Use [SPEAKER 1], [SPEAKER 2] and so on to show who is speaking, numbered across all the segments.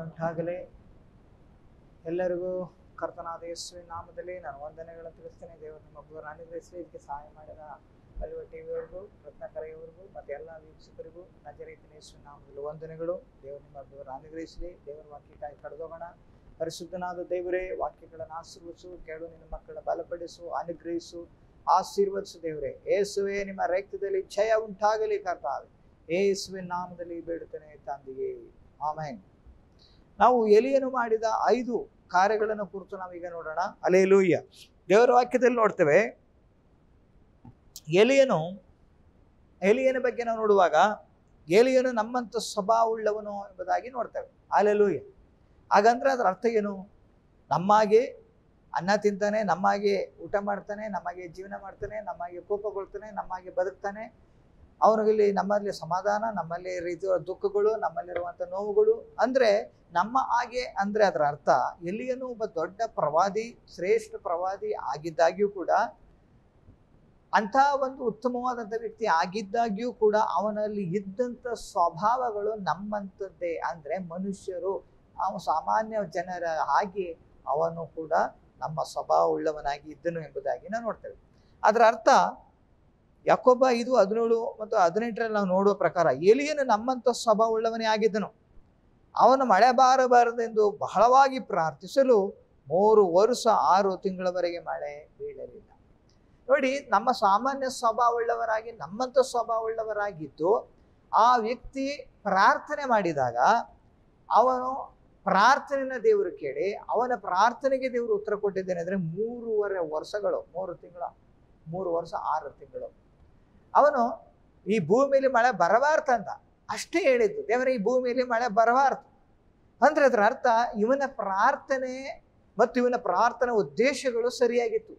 [SPEAKER 1] ಉಂಟಾಗಲಿ ಎಲ್ಲರಿಗೂ ಕರ್ತನಾದ ಯೇಸುವಿನ ನಾಮದಲ್ಲಿ ನಾನು ವಂದನೆಗಳನ್ನು ತಿಳಿಸ್ತೇನೆ. ದೇವರು ನಿಮ್ಮ ಒಬ್ಬರು ಅನುಗ್ರಹಿಸಿ, ಇದಕ್ಕೆ ಸಹಾಯ ಮಾಡಿದ ಕಲುವ ಟಿವಿಯವರಿಗೂ ರತ್ನಕರೆಯವರಿಗೂ ಮತ್ತು ಎಲ್ಲ ವೀಕ್ಷಕರಿಗೂ ನಜರೀತಿನ ಯೇಸುವಿನ ನಾಮದಲ್ಲಿ ವಂದನೆಗಳು. ದೇವರು ನಿಮ್ಮ ಒಬ್ಬರು ಅನುಗ್ರಹಿಸಲಿ ದೇವರ ವಾಕ್ಯಕ್ಕಾಗಿ ಕಳೆದೋಗೋಣ ಪರಿಶುದ್ಧನಾದ ದೇವರೇ, ವಾಕ್ಯಗಳನ್ನು ಆಶೀರ್ವಿಸು ಕೇಳು ನಿನ್ನ ಮಕ್ಕಳ ಬಲಪಡಿಸು, ಅನುಗ್ರಹಿಸು, ಆಶೀರ್ವದಿಸು ದೇವರೇ. ಏಸುವೆ ನಿಮ್ಮ ರಕ್ತದಲ್ಲಿ ಜಯ ಉಂಟಾಗಲಿ ಕರ್ತಾವೆ ಏಸುವೆ ನಾಮದಲ್ಲಿ ಬೇಡುತ್ತೇನೆ ತಂದೆಯೇ. ಆಮೇನ್. ನಾವು ಎಲಿಯನು ಮಾಡಿದ ಐದು ಕಾರ್ಯಗಳನ್ನು ಕುರಿತು ನಾವೀಗ ನೋಡೋಣ. ಅಲೆಲೂಯ್ಯ. ದೇವರ ವಾಕ್ಯದಲ್ಲಿ ನೋಡ್ತೇವೆ. ಎಲಿಯನು ಎಲಿಯನ ಬಗ್ಗೆ ನಾವು ನೋಡುವಾಗ ಎಲಿಯನು ನಮ್ಮಂಥ ಸ್ವಭಾವವುಳ್ಳವನು ಎಂಬುದಾಗಿ ನೋಡ್ತೇವೆ. ಅಲೆಲೂಯ್ಯ. ಹಾಗಂದ್ರೆ ಅದರ ಅರ್ಥ ಏನು? ನಮ್ಮಾಗೆ ಅನ್ನ ತಿಂತಾನೆ, ನಮ್ಮಾಗೆ ಊಟ ಮಾಡ್ತಾನೆ ನಮಗೆ ಜೀವನ ಮಾಡ್ತಾನೆ ನಮಗೆ ಕೋಪಗೊಳ್ತಾನೆ, ನಮ್ಮಾಗೆ ಬದುಕ್ತಾನೆ ಅವನಿಗೆ ನಮ್ಮಲ್ಲಿ ಸಮಾಧಾನ, ನಮ್ಮಲ್ಲಿ ರೀತಿಯ ದುಃಖಗಳು, ನಮ್ಮಲ್ಲಿರುವಂಥ ನೋವುಗಳು. ಅಂದರೆ ನಮ್ಮ ಹಾಗೆ ಅಂದರೆ ಅದರ ಅರ್ಥ ಎಲ್ಲಿಯನ್ನು ಒಬ್ಬ ದೊಡ್ಡ ಪ್ರವಾದಿ, ಶ್ರೇಷ್ಠ ಪ್ರವಾದಿ ಆಗಿದ್ದಾಗ್ಯೂ ಕೂಡ ಅಂಥ ಒಂದು ಉತ್ತಮವಾದಂಥ ವ್ಯಕ್ತಿ ಆಗಿದ್ದಾಗ್ಯೂ ಕೂಡ ಅವನಲ್ಲಿ ಇದ್ದಂಥ ಸ್ವಭಾವಗಳು ನಮ್ಮಂಥದ್ದೇ. ಅಂದರೆ ಮನುಷ್ಯರು ಅವನು ಸಾಮಾನ್ಯ ಜನರ ಹಾಗೆ ಅವನು ಕೂಡ ನಮ್ಮ ಸ್ವಭಾವ ಉಳ್ಳವನಾಗಿ ಇದ್ದನು ಎಂಬುದಾಗಿ ನಾವು ನೋಡ್ತೇವೆ. ಅದರ ಅರ್ಥ ಯಾಕೊಬ್ಬ ಐದು ಹದಿನೇಳು ಮತ್ತು ಹದಿನೆಂಟರಲ್ಲಿ ನಾವು ನೋಡುವ ಪ್ರಕಾರ ಎಲಿಯನು ನಮ್ಮಂಥ ಸ್ವಭಾವ ಉಳ್ಳವನೇ ಆಗಿದ್ದನು. ಅವನು ಮಳೆ ಬಾರಬಾರದೆಂದು ಬಹಳವಾಗಿ ಪ್ರಾರ್ಥಿಸಲು ಮೂರು ವರ್ಷ, ಆರು ತಿಂಗಳವರೆಗೆ ಮಳೆ ಬೀಳಲಿಲ್ಲ. ನೋಡಿ, ನಮ್ಮ ಸಾಮಾನ್ಯ ಸ್ವಭಾವವುಳ್ಳವರಾಗಿ, ನಮ್ಮಂಥ ಸ್ವಭಾವವುಳ್ಳವರಾಗಿದ್ದು, ಆ ವ್ಯಕ್ತಿ ಪ್ರಾರ್ಥನೆ ಮಾಡಿದಾಗ ಅವನು ಪ್ರಾರ್ಥನೆನ ದೇವರು ಕೇಳಿ, ಅವನ ಪ್ರಾರ್ಥನೆಗೆ ದೇವರು ಉತ್ತರ ಕೊಟ್ಟಿದ್ದೇನೆ ಅಂದರೆ ಮೂರುವರೆ ವರ್ಷಗಳು, ಮೂರು ತಿಂಗಳ, ಮೂರು ವರ್ಷ, ಆರು ತಿಂಗಳು. ಅವನು ಈ ಭೂಮಿಯಲ್ಲಿ ಮಳೆ ಬರಬಾರ್ದಂತ ಅಷ್ಟೇ ಹೇಳಿದ್ದು. ದೇವರ, ಈ ಭೂಮಿಯಲ್ಲಿ ಮಳೆ ಬರಬಾರ್ದು. ಅಂದ್ರೆ ಅದರ ಅರ್ಥ ಇವನ ಪ್ರಾರ್ಥನೆ ಮತ್ತು ಇವನ ಪ್ರಾರ್ಥನಾ ಉದ್ದೇಶಗಳು ಸರಿಯಾಗಿತ್ತು.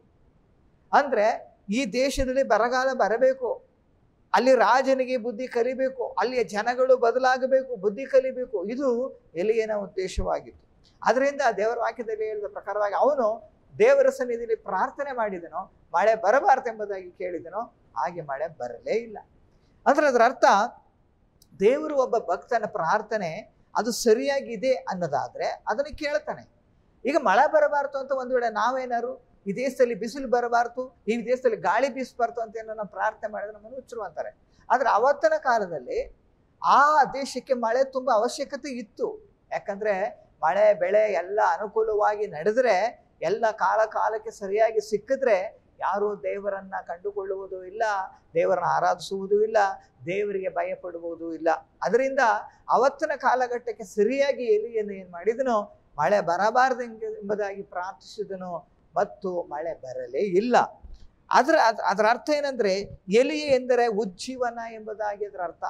[SPEAKER 1] ಅಂದ್ರೆ ಈ ದೇಶದಲ್ಲಿ ಬರಗಾಲ ಬರಬೇಕು. ಅಲ್ಲಿ ರಾಜನಿಗೆ ಬುದ್ಧಿ ಕಲಿಬೇಕು. ಅಲ್ಲಿಯ ಜನಗಳು ಬದಲಾಗಬೇಕು, ಬುದ್ಧಿ ಕಲಿಬೇಕು. ಇದು ಎಲಿಯನ ಉದ್ದೇಶವಾಗಿತ್ತು. ಅದರಿಂದ ದೇವರ ವಾಕ್ಯದಲ್ಲಿ ಹೇಳಿದ ಪ್ರಕಾರವಾಗಿ ಅವನು ದೇವರ ಸನ್ನಿಧಿಯಲ್ಲಿ ಪ್ರಾರ್ಥನೆ ಮಾಡಿದನೋ. ಮಳೆ ಬರಬಾರ್ದೆಂಬುದಾಗಿ ಕೇಳಿದನೋ. ಹಾಗೆ ಮಳೆ ಬರಲೇ ಇಲ್ಲ. ಅಂದ್ರೆ ಅದರ ಅರ್ಥ ದೇವರು ಒಬ್ಬ ಭಕ್ತನ ಪ್ರಾರ್ಥನೆ ಅದು ಸರಿಯಾಗಿದೆ ಅನ್ನೋದಾದ್ರೆ ಅದನ್ನು ಕೇಳ್ತಾನೆ. ಈಗ ಮಳೆ ಬರಬಾರ್ದು ಅಂತ ಒಂದು ವೇಳೆ ನಾವೇನಾರು ಈ ದೇಶದಲ್ಲಿ ಬಿಸಿಲು ಬರಬಾರ್ದು, ಈ ದೇಶದಲ್ಲಿ ಗಾಳಿ ಬೀಸಬಾರ್ದು ಅಂತ ಏನೋ ನಾವು ಪ್ರಾರ್ಥನೆ ಮಾಡಿದ್ರೆ ನಮ್ಮನ್ನು ಹುಚ್ಚರು ಅಂತಾರೆ. ಆದ್ರೆ ಅವತ್ತಿನ ಕಾಲದಲ್ಲಿ ಆ ದೇಶಕ್ಕೆ ಮಳೆ ತುಂಬ ಅವಶ್ಯಕತೆ ಇತ್ತು. ಯಾಕಂದ್ರೆ ಮಳೆ, ಬೆಳೆ ಎಲ್ಲ ಅನುಕೂಲವಾಗಿ ನಡೆದ್ರೆ ಎಲ್ಲ ಕಾಲ ಕಾಲಕ್ಕೆ ಸರಿಯಾಗಿ ಸಿಕ್ಕಿದ್ರೆ ಯಾರು ದೇವರನ್ನ ಕಂಡುಕೊಳ್ಳುವುದೂ ಇಲ್ಲ, ದೇವರನ್ನ ಆರಾಧಿಸುವುದೂ ಇಲ್ಲ, ದೇವರಿಗೆ ಭಯಪಡುವುದೂ ಇಲ್ಲ. ಅದರಿಂದ ಅವತ್ತಿನ ಕಾಲಘಟ್ಟಕ್ಕೆ ಸರಿಯಾಗಿ ಎಲಿಯನ್ನು ಏನು ಮಾಡಿದನೋ, ಮಳೆ ಬರಬಾರ್ದು ಎಂಬುದಾಗಿ ಪ್ರಾರ್ಥಿಸಿದನು ಮತ್ತು ಮಳೆ ಬರಲೇ ಇಲ್ಲ. ಅದರ ಅದರ ಅರ್ಥ ಏನಂದ್ರೆ, ಎಲಿಯ ಎಂದರೆ ಉಜ್ಜೀವನ ಎಂಬುದಾಗಿ ಅದರ ಅರ್ಥ.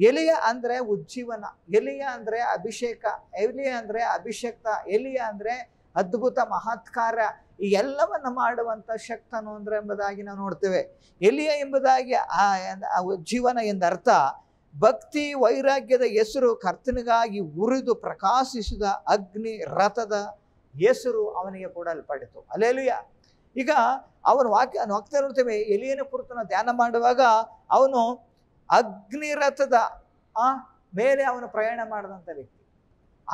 [SPEAKER 1] ಎಲಿಯ ಅಂದ್ರೆ ಉಜ್ಜೀವನ, ಎಲಿಯ ಅಂದ್ರೆ ಅಭಿಷೇಕ, ಎಲಿಯ ಅಂದ್ರೆ ಅಭಿಷೇಕ ಎಲಿಯ ಅಂದ್ರೆ ಅದ್ಭುತ ಮಹತ್ಕಾರ ಈ ಎಲ್ಲವನ್ನ ಮಾಡುವಂತ ಶಕ್ತನು ಅಂದ್ರೆ ಎಂಬುದಾಗಿ ನಾವು ನೋಡ್ತೇವೆ. ಎಲಿಯ ಎಂಬುದಾಗಿ ಆ ಜೀವನ ಎಂದರ್ಥ, ಭಕ್ತಿ ವೈರಾಗ್ಯದ ಹೆಸರು ಕರ್ತನಿಗಾಗಿ ಉರಿದು ಪ್ರಕಾಶಿಸಿದ ಅಗ್ನಿ ರಥದ ಹೆಸರು ಅವನಿಗೆ ಕೊಡಲ್ಪಡಿತು. ಅಲ್ಲೇಲುಯ ಈಗ ಅವನು ವಾಕ್ಯ ಹೋಗ್ತಾ ನೋಡ್ತೇವೆ ಎಲಿಯನ ಕುರಿತು ನಾವು ಧ್ಯಾನ ಮಾಡುವಾಗ ಅವನು ಅಗ್ನಿರಥದ ಆ ಮೇಲೆ ಅವನು ಪ್ರಯಾಣ ಮಾಡಿದಂಥ ವ್ಯಕ್ತಿ.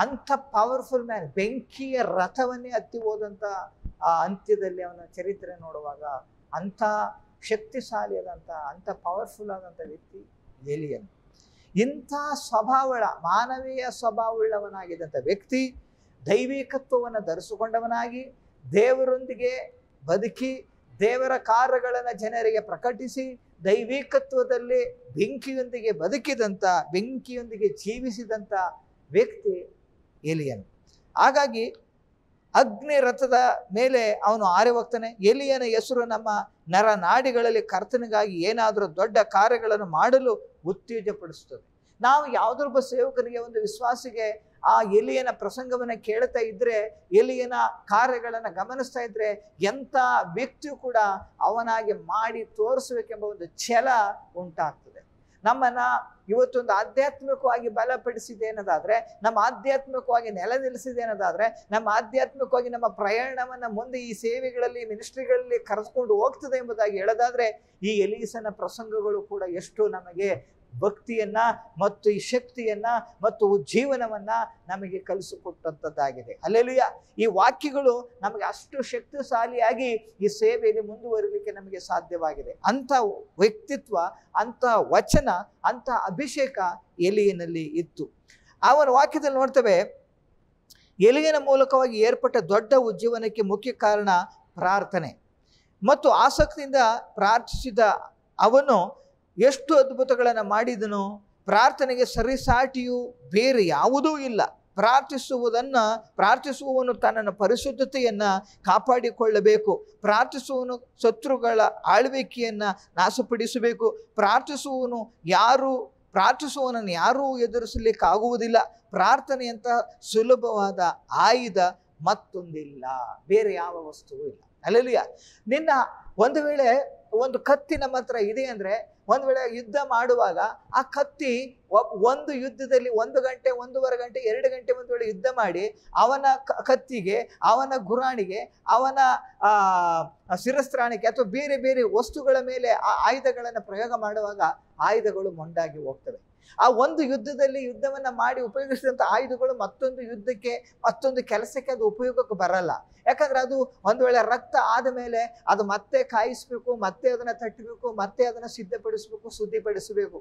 [SPEAKER 1] ಅಂಥ ಪವರ್ಫುಲ್ ಮ್ಯಾನ್ ಬೆಂಕಿಯ ರಥವನ್ನೇ ಹತ್ತಿ ಹೋದಂಥ ಆ ಅಂತ್ಯದಲ್ಲಿ ಅವನ ಚರಿತ್ರೆ ನೋಡುವಾಗ ಅಂಥ ಶಕ್ತಿಶಾಲಿಯಾದಂಥ, ಅಂಥ ಪವರ್ಫುಲ್ ಆದಂಥ ವ್ಯಕ್ತಿ ಎಲಿಯನ್. ಇಂಥ ಸ್ವಭಾವಳ, ಮಾನವೀಯ ಸ್ವಭಾವವುಳ್ಳವನಾಗಿದ್ದಂಥ ವ್ಯಕ್ತಿ ದೈವಿಕತ್ವವನ್ನು ಧರಿಸಿಕೊಂಡವನಾಗಿ ದೇವರೊಂದಿಗೆ ಬದುಕಿ ದೇವರ ಕಾರ್ಯಗಳನ್ನು ಜನರಿಗೆ ಪ್ರಕಟಿಸಿ ದೈವಿಕತ್ವದಲ್ಲಿ ಬೆಂಕಿಯೊಂದಿಗೆ ಬದುಕಿದಂಥ, ಬೆಂಕಿಯೊಂದಿಗೆ ಜೀವಿಸಿದಂಥ ವ್ಯಕ್ತಿ ಎಲಿಯನ್ ಹಾಗಾಗಿ ಅಗ್ನಿ ರಥದ ಮೇಲೆ ಅವನು ಆರೆ ಹೋಗ್ತಾನೆ ಎಲಿಯನ ಹೆಸರು ನಮ್ಮ ನರನಾಡಿಗಳಲ್ಲಿ ಕರ್ತನಿಗಾಗಿ ಏನಾದರೂ ದೊಡ್ಡ ಕಾರ್ಯಗಳನ್ನು ಮಾಡಲು ಉತ್ತೇಜಪಡಿಸ್ತದೆ ನಾವು ಯಾವುದೊಬ್ಬ ಸೇವಕನಿಗೆ ಒಂದು ವಿಶ್ವಾಸಿಗೆ ಆ ಎಲಿಯನ ಪ್ರಸಂಗವನ್ನು ಕೇಳ್ತಾ ಇದ್ದರೆ ಎಲಿಯನ ಕಾರ್ಯಗಳನ್ನು ಗಮನಿಸ್ತಾ ಇದ್ದರೆ ಎಂಥ ವ್ಯಕ್ತಿಯು ಕೂಡ ಅವನಾಗಿ ಮಾಡಿ ತೋರಿಸಬೇಕೆಂಬ ಒಂದು ಛಲ ಉಂಟಾಗ್ತದೆ. ನಮ್ಮನ್ನ ಇವತ್ತೊಂದು ಆಧ್ಯಾತ್ಮಿಕವಾಗಿ ಬಲಪಡಿಸಿದೇನದಾದ್ರೆ ನಮ್ಮ ಆಧ್ಯಾತ್ಮಿಕವಾಗಿ ನೆಲ ಅನ್ನೋದಾದರೆ, ನಮ್ಮ ಆಧ್ಯಾತ್ಮಿಕವಾಗಿ ನಮ್ಮ ಪ್ರಯಾಣವನ್ನ ಮುಂದೆ ಈ ಸೇವೆಗಳಲ್ಲಿ, ಮಿನಿಸ್ಟ್ರಿಗಳಲ್ಲಿ ಕರೆಸ್ಕೊಂಡು ಹೋಗ್ತದೆ ಎಂಬುದಾಗಿ ಹೇಳೋದಾದ್ರೆ, ಈ ಎಲಿಸನ ಪ್ರಸಂಗಗಳು ಕೂಡ ಎಷ್ಟು ನಮಗೆ ಭಕ್ತಿಯನ್ನ ಮತ್ತು ಈ ಶಕ್ತಿಯನ್ನ ಮತ್ತು ಜೀವನವನ್ನ ನಮಗೆ ಕಲಿಸಿಕೊಟ್ಟಂಥದ್ದಾಗಿದೆ. ಅಲ್ಲೆಲುಯ್ಯ ಈ ವಾಕ್ಯಗಳು ನಮಗೆ ಅಷ್ಟು ಶಕ್ತಿಶಾಲಿಯಾಗಿ ಈ ಸೇವೆಯಲ್ಲಿ ಮುಂದುವರಿಲಿಕ್ಕೆ ನಮಗೆ ಸಾಧ್ಯವಾಗಿದೆ. ಅಂಥ ವ್ಯಕ್ತಿತ್ವ, ಅಂಥ ವಚನ, ಅಂಥ ಅಭಿಷೇಕ ಎಲಿಯನಲ್ಲಿ ಇತ್ತು. ಅವನ ವಾಕ್ಯದಲ್ಲಿ ನೋಡ್ತೇವೆ, ಎಲಿಯನ ಮೂಲಕವಾಗಿ ಏರ್ಪಟ್ಟ ದೊಡ್ಡ ಉಜ್ಜೀವನಕ್ಕೆ ಮುಖ್ಯ ಕಾರಣ ಪ್ರಾರ್ಥನೆ. ಮತ್ತು ಆಸಕ್ತಿಯಿಂದ ಪ್ರಾರ್ಥಿಸಿದ ಅವನು ಎಷ್ಟು ಅದ್ಭುತಗಳನ್ನು ಮಾಡಿದನು ಪ್ರಾರ್ಥನೆಗೆ ಸರಿಸಾಟಿಯು ಬೇರೆ ಯಾವುದೂ ಇಲ್ಲ. ಪ್ರಾರ್ಥಿಸುವುದನ್ನು, ಪ್ರಾರ್ಥಿಸುವವನು ತನ್ನ ಪರಿಶುದ್ಧತೆಯನ್ನು ಕಾಪಾಡಿಕೊಳ್ಳಬೇಕು. ಪ್ರಾರ್ಥಿಸುವನು ಶತ್ರುಗಳ ಆಳ್ವಿಕೆಯನ್ನು ನಾಶಪಡಿಸಬೇಕು. ಪ್ರಾರ್ಥಿಸುವವನು ಯಾರು ಪ್ರಾರ್ಥಿಸುವನನ್ನು ಯಾರೂ ಎದುರಿಸಲಿಕ್ಕಾಗುವುದಿಲ್ಲ ಪ್ರಾರ್ಥನೆಯಂತಹ ಸುಲಭವಾದ ಆಯುಧ ಮತ್ತೊಂದಿಲ್ಲ. ಬೇರೆ ಯಾವ ವಸ್ತುವೂ ಇಲ್ಲ. ಅಲ್ಲಲಿಯ. ನಿನ್ನ ಒಂದು ವೇಳೆ ಒಂದು ಕತ್ತಿ ನಮ್ಮ ಹತ್ರ ಇದೆ ಅಂದರೆ ಒಂದು ವೇಳೆ ಯುದ್ಧ ಮಾಡುವಾಗ ಆ ಕತ್ತಿ ಒಂದು ಯುದ್ಧದಲ್ಲಿ ಒಂದು ಗಂಟೆ ಒಂದೂವರೆ ಗಂಟೆ ಎರಡು ಗಂಟೆ ಒಂದು ವೇಳೆ ಯುದ್ಧ ಮಾಡಿ ಅವನ ಕತ್ತಿಗೆ ಅವನ ಗುರಾಣಿಗೆ ಅವನ ಆ, ಶಿರಸ್ತ್ರಾಣಕ್ಕೆ ಅಥವಾ ಬೇರೆ ಬೇರೆ ವಸ್ತುಗಳ ಮೇಲೆ ಆ ಆಯುಧಗಳನ್ನು ಪ್ರಯೋಗ ಮಾಡುವಾಗ ಆಯುಧಗಳು ಮೊಂಡಾಗಿ ಹೋಗ್ತವೆ. ಆ ಒಂದು ಯುದ್ಧದಲ್ಲಿ ಯುದ್ಧವನ್ನ ಮಾಡಿ ಉಪಯೋಗಿಸಿದಂಥ ಆಯುಧಗಳು ಮತ್ತೊಂದು ಯುದ್ಧಕ್ಕೆ, ಮತ್ತೊಂದು ಕೆಲಸಕ್ಕೆ ಅದು ಉಪಯೋಗಕ್ಕೆ ಬರಲ್ಲ. ಯಾಕಂದ್ರೆ ಅದು ಒಂದು ವೇಳೆ ರಕ್ತ ಆದ ಮೇಲೆ ಅದು ಮತ್ತೆ ಕಾಯಿಸ್ಬೇಕು, ಮತ್ತೆ ಅದನ್ನ ತಟ್ಟಬೇಕು, ಮತ್ತೆ ಅದನ್ನ ಸಿದ್ಧಪಡಿಸಬೇಕು, ಶುದ್ಧಿಪಡಿಸಬೇಕು.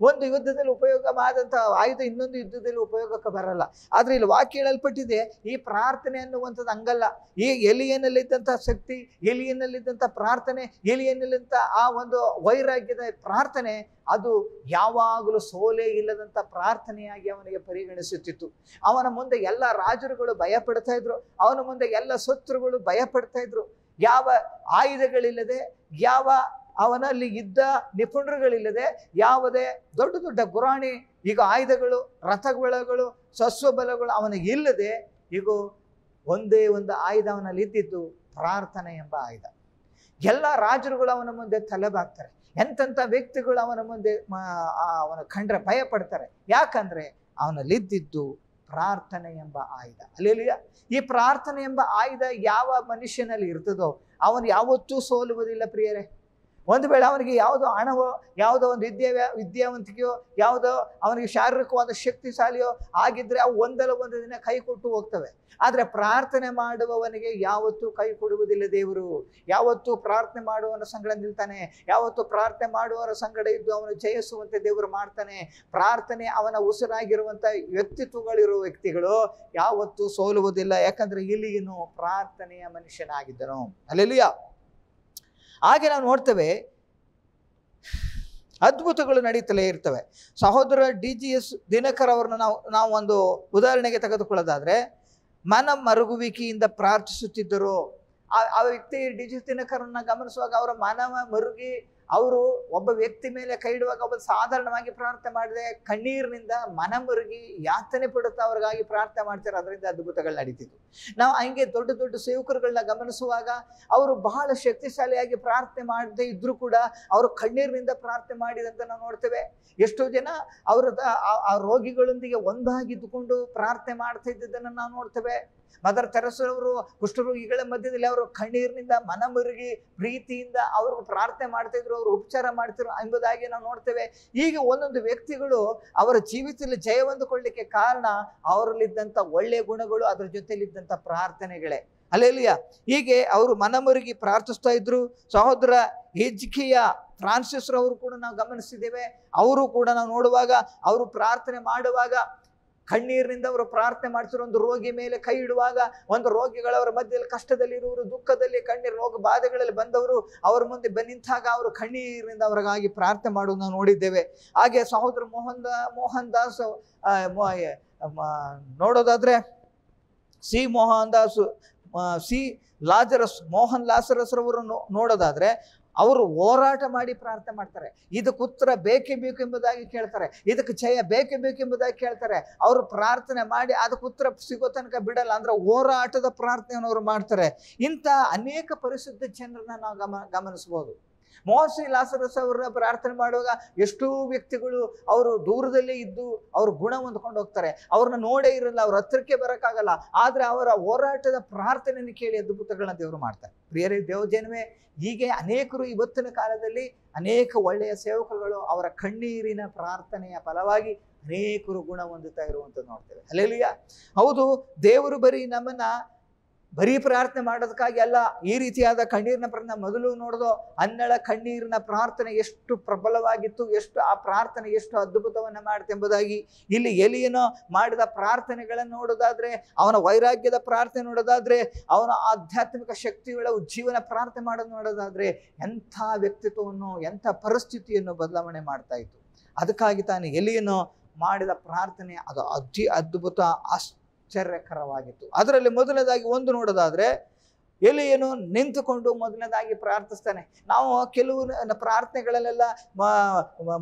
[SPEAKER 1] ಒಂದು ಯುದ್ಧದಲ್ಲಿ ಉಪಯೋಗವಾದಂಥ ಆಯುಧ ಇನ್ನೊಂದು ಯುದ್ಧದಲ್ಲಿ ಉಪಯೋಗಕ್ಕೆ ಬರಲ್ಲ. ಆದ್ರೆ ಇಲ್ಲಿ ವಾಕ್ಯ ಹೇಳಲ್ಪಟ್ಟಿದೆ ಈ ಪ್ರಾರ್ಥನೆ ಅನ್ನುವಂಥದ್ದು ಹಂಗಲ್ಲ. ಈ ಎಲಿಯನಲ್ಲಿದ್ದಂಥ ಶಕ್ತಿ, ಎಲಿಯನಲ್ಲಿದ್ದಂಥ ಪ್ರಾರ್ಥನೆ, ಎಲಿಯನಲ್ಲಿದ್ದಂಥ ಆ ಒಂದು ವೈರಾಗ್ಯದ ಪ್ರಾರ್ಥನೆ, ಅದು ಯಾವಾಗಲೂ ಸೋಲೆ ಇಲ್ಲದಂಥ ಪ್ರಾರ್ಥನೆಯಾಗಿ ಅವನಿಗೆ ಪರಿಗಣಿಸುತ್ತಿತ್ತು. ಅವನ ಮುಂದೆ ಎಲ್ಲ ರಾಜರುಗಳು ಭಯ ಪಡ್ತಾ ಇದ್ರು, ಅವನ ಮುಂದೆ ಎಲ್ಲ ಶತ್ರುಗಳು ಭಯ ಪಡ್ತಾ ಇದ್ರು. ಯಾವ ಆಯುಧಗಳಿಲ್ಲದೆ, ಯಾವ ಅವನಲ್ಲಿ ಇದ್ದ ನಿಪುಣರುಗಳಿಲ್ಲದೆ ಯಾವುದೇ ದೊಡ್ಡ ದೊಡ್ಡ ಗುರಾಣಿ, ಈಗ ಆಯುಧಗಳು ರಥಬಲಗಳು ಸಸ್ವಬಲಗಳು ಅವನಿಗೆ ಇಲ್ಲದೆ ಈಗ ಒಂದೇ ಒಂದು ಆಯುಧ ಅವನಲ್ಲಿ ಇದ್ದಿದ್ದು ಪ್ರಾರ್ಥನೆ ಎಂಬ ಆಯುಧ. ಎಲ್ಲ ರಾಜರುಗಳು ಅವನ ಮುಂದೆ ತಲೆಬಾಗ್ತಾರೆ. ಎಂತೆಂಥ ವ್ಯಕ್ತಿಗಳು ಅವನ ಮುಂದೆ ಅವನ ಕಂಡ್ರೆ ಭಯ ಪಡ್ತಾರೆ ಯಾಕಂದ್ರೆ ಅವನಲ್ಲಿದ್ದಿದ್ದು ಪ್ರಾರ್ಥನೆ ಎಂಬ ಆಯುಧ. ಅಲ್ಲಿಯ ಈ ಪ್ರಾರ್ಥನೆ ಎಂಬ ಆಯುಧ ಯಾವ ಮನುಷ್ಯನಲ್ಲಿ ಇರ್ತದೋ, ಅವನು ಯಾವತ್ತೂ ಸೋಲುವುದಿಲ್ಲ ಪ್ರಿಯರೇ. ಒಂದು ವೇಳೆ ಅವನಿಗೆ ಯಾವುದೋ ಹಣವೋ, ಯಾವುದೋ ಒಂದು ವಿದ್ಯೆ ವಿದ್ಯಾವಂತಿಕೆಯೋ ಯಾವುದೋ ಅವನಿಗೆ ಶಾರೀರಿಕವಾದ ಶಕ್ತಿಶಾಲಿಯೋ ಆಗಿದ್ರೆ ಅವು ಒಂದಲ್ಲ ಒಂದು ದಿನ ಕೈ ಕೊಟ್ಟು ಹೋಗ್ತವೆ. ಆದರೆ ಪ್ರಾರ್ಥನೆ ಮಾಡುವವನಿಗೆ ಯಾವತ್ತೂ ಕೈ ಕೊಡುವುದಿಲ್ಲ ದೇವರು. ಯಾವತ್ತೂ ಪ್ರಾರ್ಥನೆ ಮಾಡುವವನ ಸಂಗಡ ನಿಲ್ತಾನೆ. ಯಾವತ್ತೂ ಪ್ರಾರ್ಥನೆ ಮಾಡುವವರ ಸಂಗಡ ಇದ್ದು ಅವನು ಜಯಿಸುವಂತೆ ದೇವರು ಮಾಡ್ತಾನೆ. ಪ್ರಾರ್ಥನೆ ಅವನ ಉಸಿರಾಗಿರುವಂಥ ವ್ಯಕ್ತಿತ್ವಗಳಿರುವ ವ್ಯಕ್ತಿಗಳು ಯಾವತ್ತೂ ಸೋಲುವುದಿಲ್ಲ. ಯಾಕಂದ್ರೆ ಇಲ್ಲಿಯನು ಪ್ರಾರ್ಥನೆಯ ಮನುಷ್ಯನಾಗಿದ್ದನು. ಅಲ್ಲೆಲ್ಲಿಯ ಹಾಗೆ ನಾವು ನೋಡ್ತೇವೆ, ಅದ್ಭುತಗಳು ನಡೀತಲೇ ಇರ್ತವೆ. ಸಹೋದರ ಡಿ ಜಿ ಎಸ್ ದಿನಕರ್ ಅವ್ರನ್ನ ನಾವು ನಾವು ಒಂದು ಉದಾಹರಣೆಗೆ ತೆಗೆದುಕೊಳ್ಳೋದಾದರೆ, ಮನ ಮರುಗುವಿಕೆಯಿಂದ ಪ್ರಾರ್ಥಿಸುತ್ತಿದ್ದರು. ಆ ವ್ಯಕ್ತಿ ಡಿ ಜಿ ದಿನಕರನ್ನ ಗಮನಿಸುವಾಗ ಅವರ ಮನವ ಮರುಗಿ ಅವರು ಒಬ್ಬ ವ್ಯಕ್ತಿ ಮೇಲೆ ಕೈ ಇಡುವಾಗ ಒಬ್ಬ ಸಾಧಾರಣವಾಗಿ ಪ್ರಾರ್ಥನೆ ಮಾಡಿದೆ ಕಣ್ಣೀರಿನಿಂದ ಮನ ಮುರುಗಿ ಯಾತನೆ ಪಡುತ್ತಾ ಅವ್ರಿಗಾಗಿ ಪ್ರಾರ್ಥನೆ ಮಾಡ್ತಾರೆ. ಅದರಿಂದ ಅದ್ಭುತಗಳು ನಡೀತಿತ್ತು ನಾವು ಹಂಗೆ ದೊಡ್ಡ ದೊಡ್ಡ ಸೇವಕರುಗಳನ್ನ ಗಮನಿಸುವಾಗ ಅವರು ಬಹಳ ಶಕ್ತಿಶಾಲಿಯಾಗಿ ಪ್ರಾರ್ಥನೆ ಮಾಡದೇ ಇದ್ರೂ ಕೂಡ ಅವರು ಕಣ್ಣೀರಿನಿಂದ ಪ್ರಾರ್ಥನೆ ಮಾಡಿದಂತ ನಾವು ನೋಡ್ತೇವೆ. ಎಷ್ಟೋ ಜನ ಅವರ ಆ ರೋಗಿಗಳೊಂದಿಗೆ ಒಂದಾಗಿದ್ದುಕೊಂಡು ಪ್ರಾರ್ಥನೆ ಮಾಡ್ತಾ ಇದ್ದದನ್ನು ನಾವು ನೋಡ್ತೇವೆ. ಮದರ್ ತೆರಸರವರು ಕುಷ್ಠರೋಗಿಗಳ ಮಧ್ಯದಲ್ಲಿ ಅವರು ಕಣ್ಣೀರಿನಿಂದ, ಮನ ಮುರುಗಿ, ಪ್ರೀತಿಯಿಂದ ಅವರು ಪ್ರಾರ್ಥನೆ ಮಾಡ್ತಾ ಇದ್ರು ಅವರು ಉಪಚಾರ ಮಾಡ್ತಿದ್ರು ಎಂಬುದಾಗಿ ನಾವು ನೋಡ್ತೇವೆ. ಈಗ ಒಂದೊಂದು ವ್ಯಕ್ತಿಗಳು ಅವರ ಜೀವಿತದಲ್ಲಿ ಜಯ ಹೊಂದಿಕೊಳ್ಳಿಕ್ಕೆ ಕಾರಣ ಅವರಲ್ಲಿದ್ದಂತ ಒಳ್ಳೆಯ ಗುಣಗಳು, ಅದರ ಜೊತೆಲಿದ್ದಂಥ ಪ್ರಾರ್ಥನೆಗಳೇ. ಅಲ್ಲೆಲ್ಲಿಯ ಹೀಗೆ ಅವರು ಮನಮರುಗಿ ಪ್ರಾರ್ಥಿಸ್ತಾ ಇದ್ರು. ಸಹೋದರ ಹೆಜ್ಕಿಯ ಫ್ರಾನ್ಸಿಸ್ ಅವರು ಕೂಡ ನಾವು ಗಮನಿಸಿದ್ದೇವೆ. ಅವರು ಕೂಡ ನಾವು ನೋಡುವಾಗ, ಅವರು ಪ್ರಾರ್ಥನೆ ಮಾಡುವಾಗ ಕಣ್ಣೀರಿನಿಂದ ಅವರು ಪ್ರಾರ್ಥನೆ ಮಾಡಿಸಿರೋ ಒಂದು ರೋಗಿ ಮೇಲೆ ಕೈ ಇಡುವಾಗ ಒಂದು ರೋಗಿಗಳವರ ಮಧ್ಯದಲ್ಲಿ ಕಷ್ಟದಲ್ಲಿರುವರು ದುಃಖದಲ್ಲಿ, ಕಣ್ಣೀರು ರೋಗ ಬಾಧೆಗಳಲ್ಲಿ ಬಂದವರು ಅವರ ಮುಂದೆ ನಿಂತಾಗ ಅವರು ಕಣ್ಣೀರಿನಿಂದ ಅವರಿಗಾಗಿ ಪ್ರಾರ್ಥನೆ ಮಾಡೋದು ನಾವು ನೋಡಿದ್ದೇವೆ. ಹಾಗೆ ಸಹೋದರ ಮೋಹನ್ ಮೋಹನ್ ದಾಸ್ ನೋಡೋದಾದ್ರೆ C Mohan Das C Lazarus, Mohan ಲಾಸರಸ್ರವರು ನೋಡೋದಾದ್ರೆ ಅವರು ಹೋರಾಟ ಮಾಡಿ ಪ್ರಾರ್ಥನೆ ಮಾಡ್ತಾರೆ. ಇದಕ್ಕೆ ಉತ್ತರ ಬೇಕೇ ಬೇಕು ಎಂಬುದಾಗಿ ಕೇಳ್ತಾರೆ. ಇದಕ್ಕೆ ಜಯ ಬೇಕೇ ಬೇಕು ಎಂಬುದಾಗಿ ಕೇಳ್ತಾರೆ. ಅವರು ಪ್ರಾರ್ಥನೆ ಮಾಡಿ ಅದಕ್ಕೆ ಉತ್ತರ ಸಿಗೋ ತನಕ ಬಿಡಲ್ಲ. ಅಂದ್ರೆ ಹೋರಾಟದ ಪ್ರಾರ್ಥನೆಯನ್ನು ಅವರು ಮಾಡ್ತಾರೆ. ಇಂಥ ಅನೇಕ ಪರಿಶುದ್ಧ ಜನರನ್ನ ನಾವು ಗಮ, ಗಮನಿಸ್ಬೋದು. ಮೋಸಿ ಲಾಸರಸ್ ಅವ್ರನ್ನ ಪ್ರಾರ್ಥನೆ ಮಾಡುವಾಗ ಎಷ್ಟೋ ವ್ಯಕ್ತಿಗಳು ಅವರು ದೂರದಲ್ಲೇ ಇದ್ದು ಅವ್ರ ಗುಣ ಹೊಂದ್ಕೊಂಡು ಹೋಗ್ತಾರೆ. ಅವ್ರನ್ನ ನೋಡೇ ಇರಲ್ಲ, ಅವ್ರ ಹತ್ರಕ್ಕೆ ಬರೋಕ್ಕಾಗಲ್ಲ. ಆದರೆ ಅವರ ಹೋರಾಟದ ಪ್ರಾರ್ಥನೆಯನ್ನು ಕೇಳಿ ಅದ್ಭುತಗಳನ್ನ ದೇವರು ಮಾಡ್ತಾರೆ. ಪ್ರಿಯರೇ, ದೇವಜನವೇ, ಹೀಗೆ ಅನೇಕರು ಇವತ್ತಿನ ಕಾಲದಲ್ಲಿ ಅನೇಕ ಒಳ್ಳೆಯ ಸೇವಕರುಗಳು ಅವರ ಕಣ್ಣೀರಿನ ಪ್ರಾರ್ಥನೆಯ ಫಲವಾಗಿ ಅನೇಕರು ಗುಣ ಹೊಂದುತ್ತಾ ಇರುವಂಥದ್ದು ನೋಡ್ತೇವೆ. ಅಲ್ಲೆಲಿಯ ಹೌದು, ದೇವರು ಬರೀ ನಮ್ಮನ್ನ ಬರೀ ಪ್ರಾರ್ಥನೆ ಮಾಡೋದಕ್ಕಾಗಿ ಅಲ್ಲ, ಈ ರೀತಿಯಾದ ಕಣ್ಣೀರಿನ ಪ್ರಾರ್ಥನೆ ಮೊದಲು ನೋಡಿದೋ ಅನ್ನಳ ಕಣ್ಣೀರಿನ ಪ್ರಾರ್ಥನೆ ಎಷ್ಟು ಪ್ರಬಲವಾಗಿತ್ತು, ಎಷ್ಟು ಆ ಪ್ರಾರ್ಥನೆ ಎಷ್ಟು ಅದ್ಭುತವನ್ನು ಮಾಡುತ್ತೆ ಎಂಬುದಾಗಿ. ಇಲ್ಲಿ ಎಲಿಯನು ಮಾಡಿದ ಪ್ರಾರ್ಥನೆಗಳನ್ನು ನೋಡೋದಾದ್ರೆ, ಅವನ ವೈರಾಗ್ಯದ ಪ್ರಾರ್ಥನೆ ನೋಡೋದಾದ್ರೆ, ಅವನ ಆಧ್ಯಾತ್ಮಿಕ ಶಕ್ತಿಗಳ ಉಜ್ಜೀವನ ಪ್ರಾರ್ಥನೆ ಮಾಡೋದು ನೋಡೋದಾದ್ರೆ ಎಂಥ ವ್ಯಕ್ತಿತ್ವವನ್ನು, ಎಂಥ ಪರಿಸ್ಥಿತಿಯನ್ನು ಬದಲಾವಣೆ ಮಾಡ್ತಾ ಇತ್ತು. ಅದಕ್ಕಾಗಿ ತಾನು ಎಲಿಯನು ಮಾಡಿದ ಪ್ರಾರ್ಥನೆ ಅದು ಅತಿ ಅದ್ಭುತ ಆಶ್ಚರ್ಯಕರವಾಗಿತ್ತು. ಅದರಲ್ಲಿ ಮೊದಲನೇದಾಗಿ ಒಂದು ನೋಡೋದಾದರೆ, ಎಲಿಯನು ನಿಂತುಕೊಂಡು ಮೊದಲನೇದಾಗಿ ಪ್ರಾರ್ಥಿಸ್ತಾನೆ. ನಾವು ಕೆಲವು ಪ್ರಾರ್ಥನೆಗಳಲ್ಲೆಲ್ಲ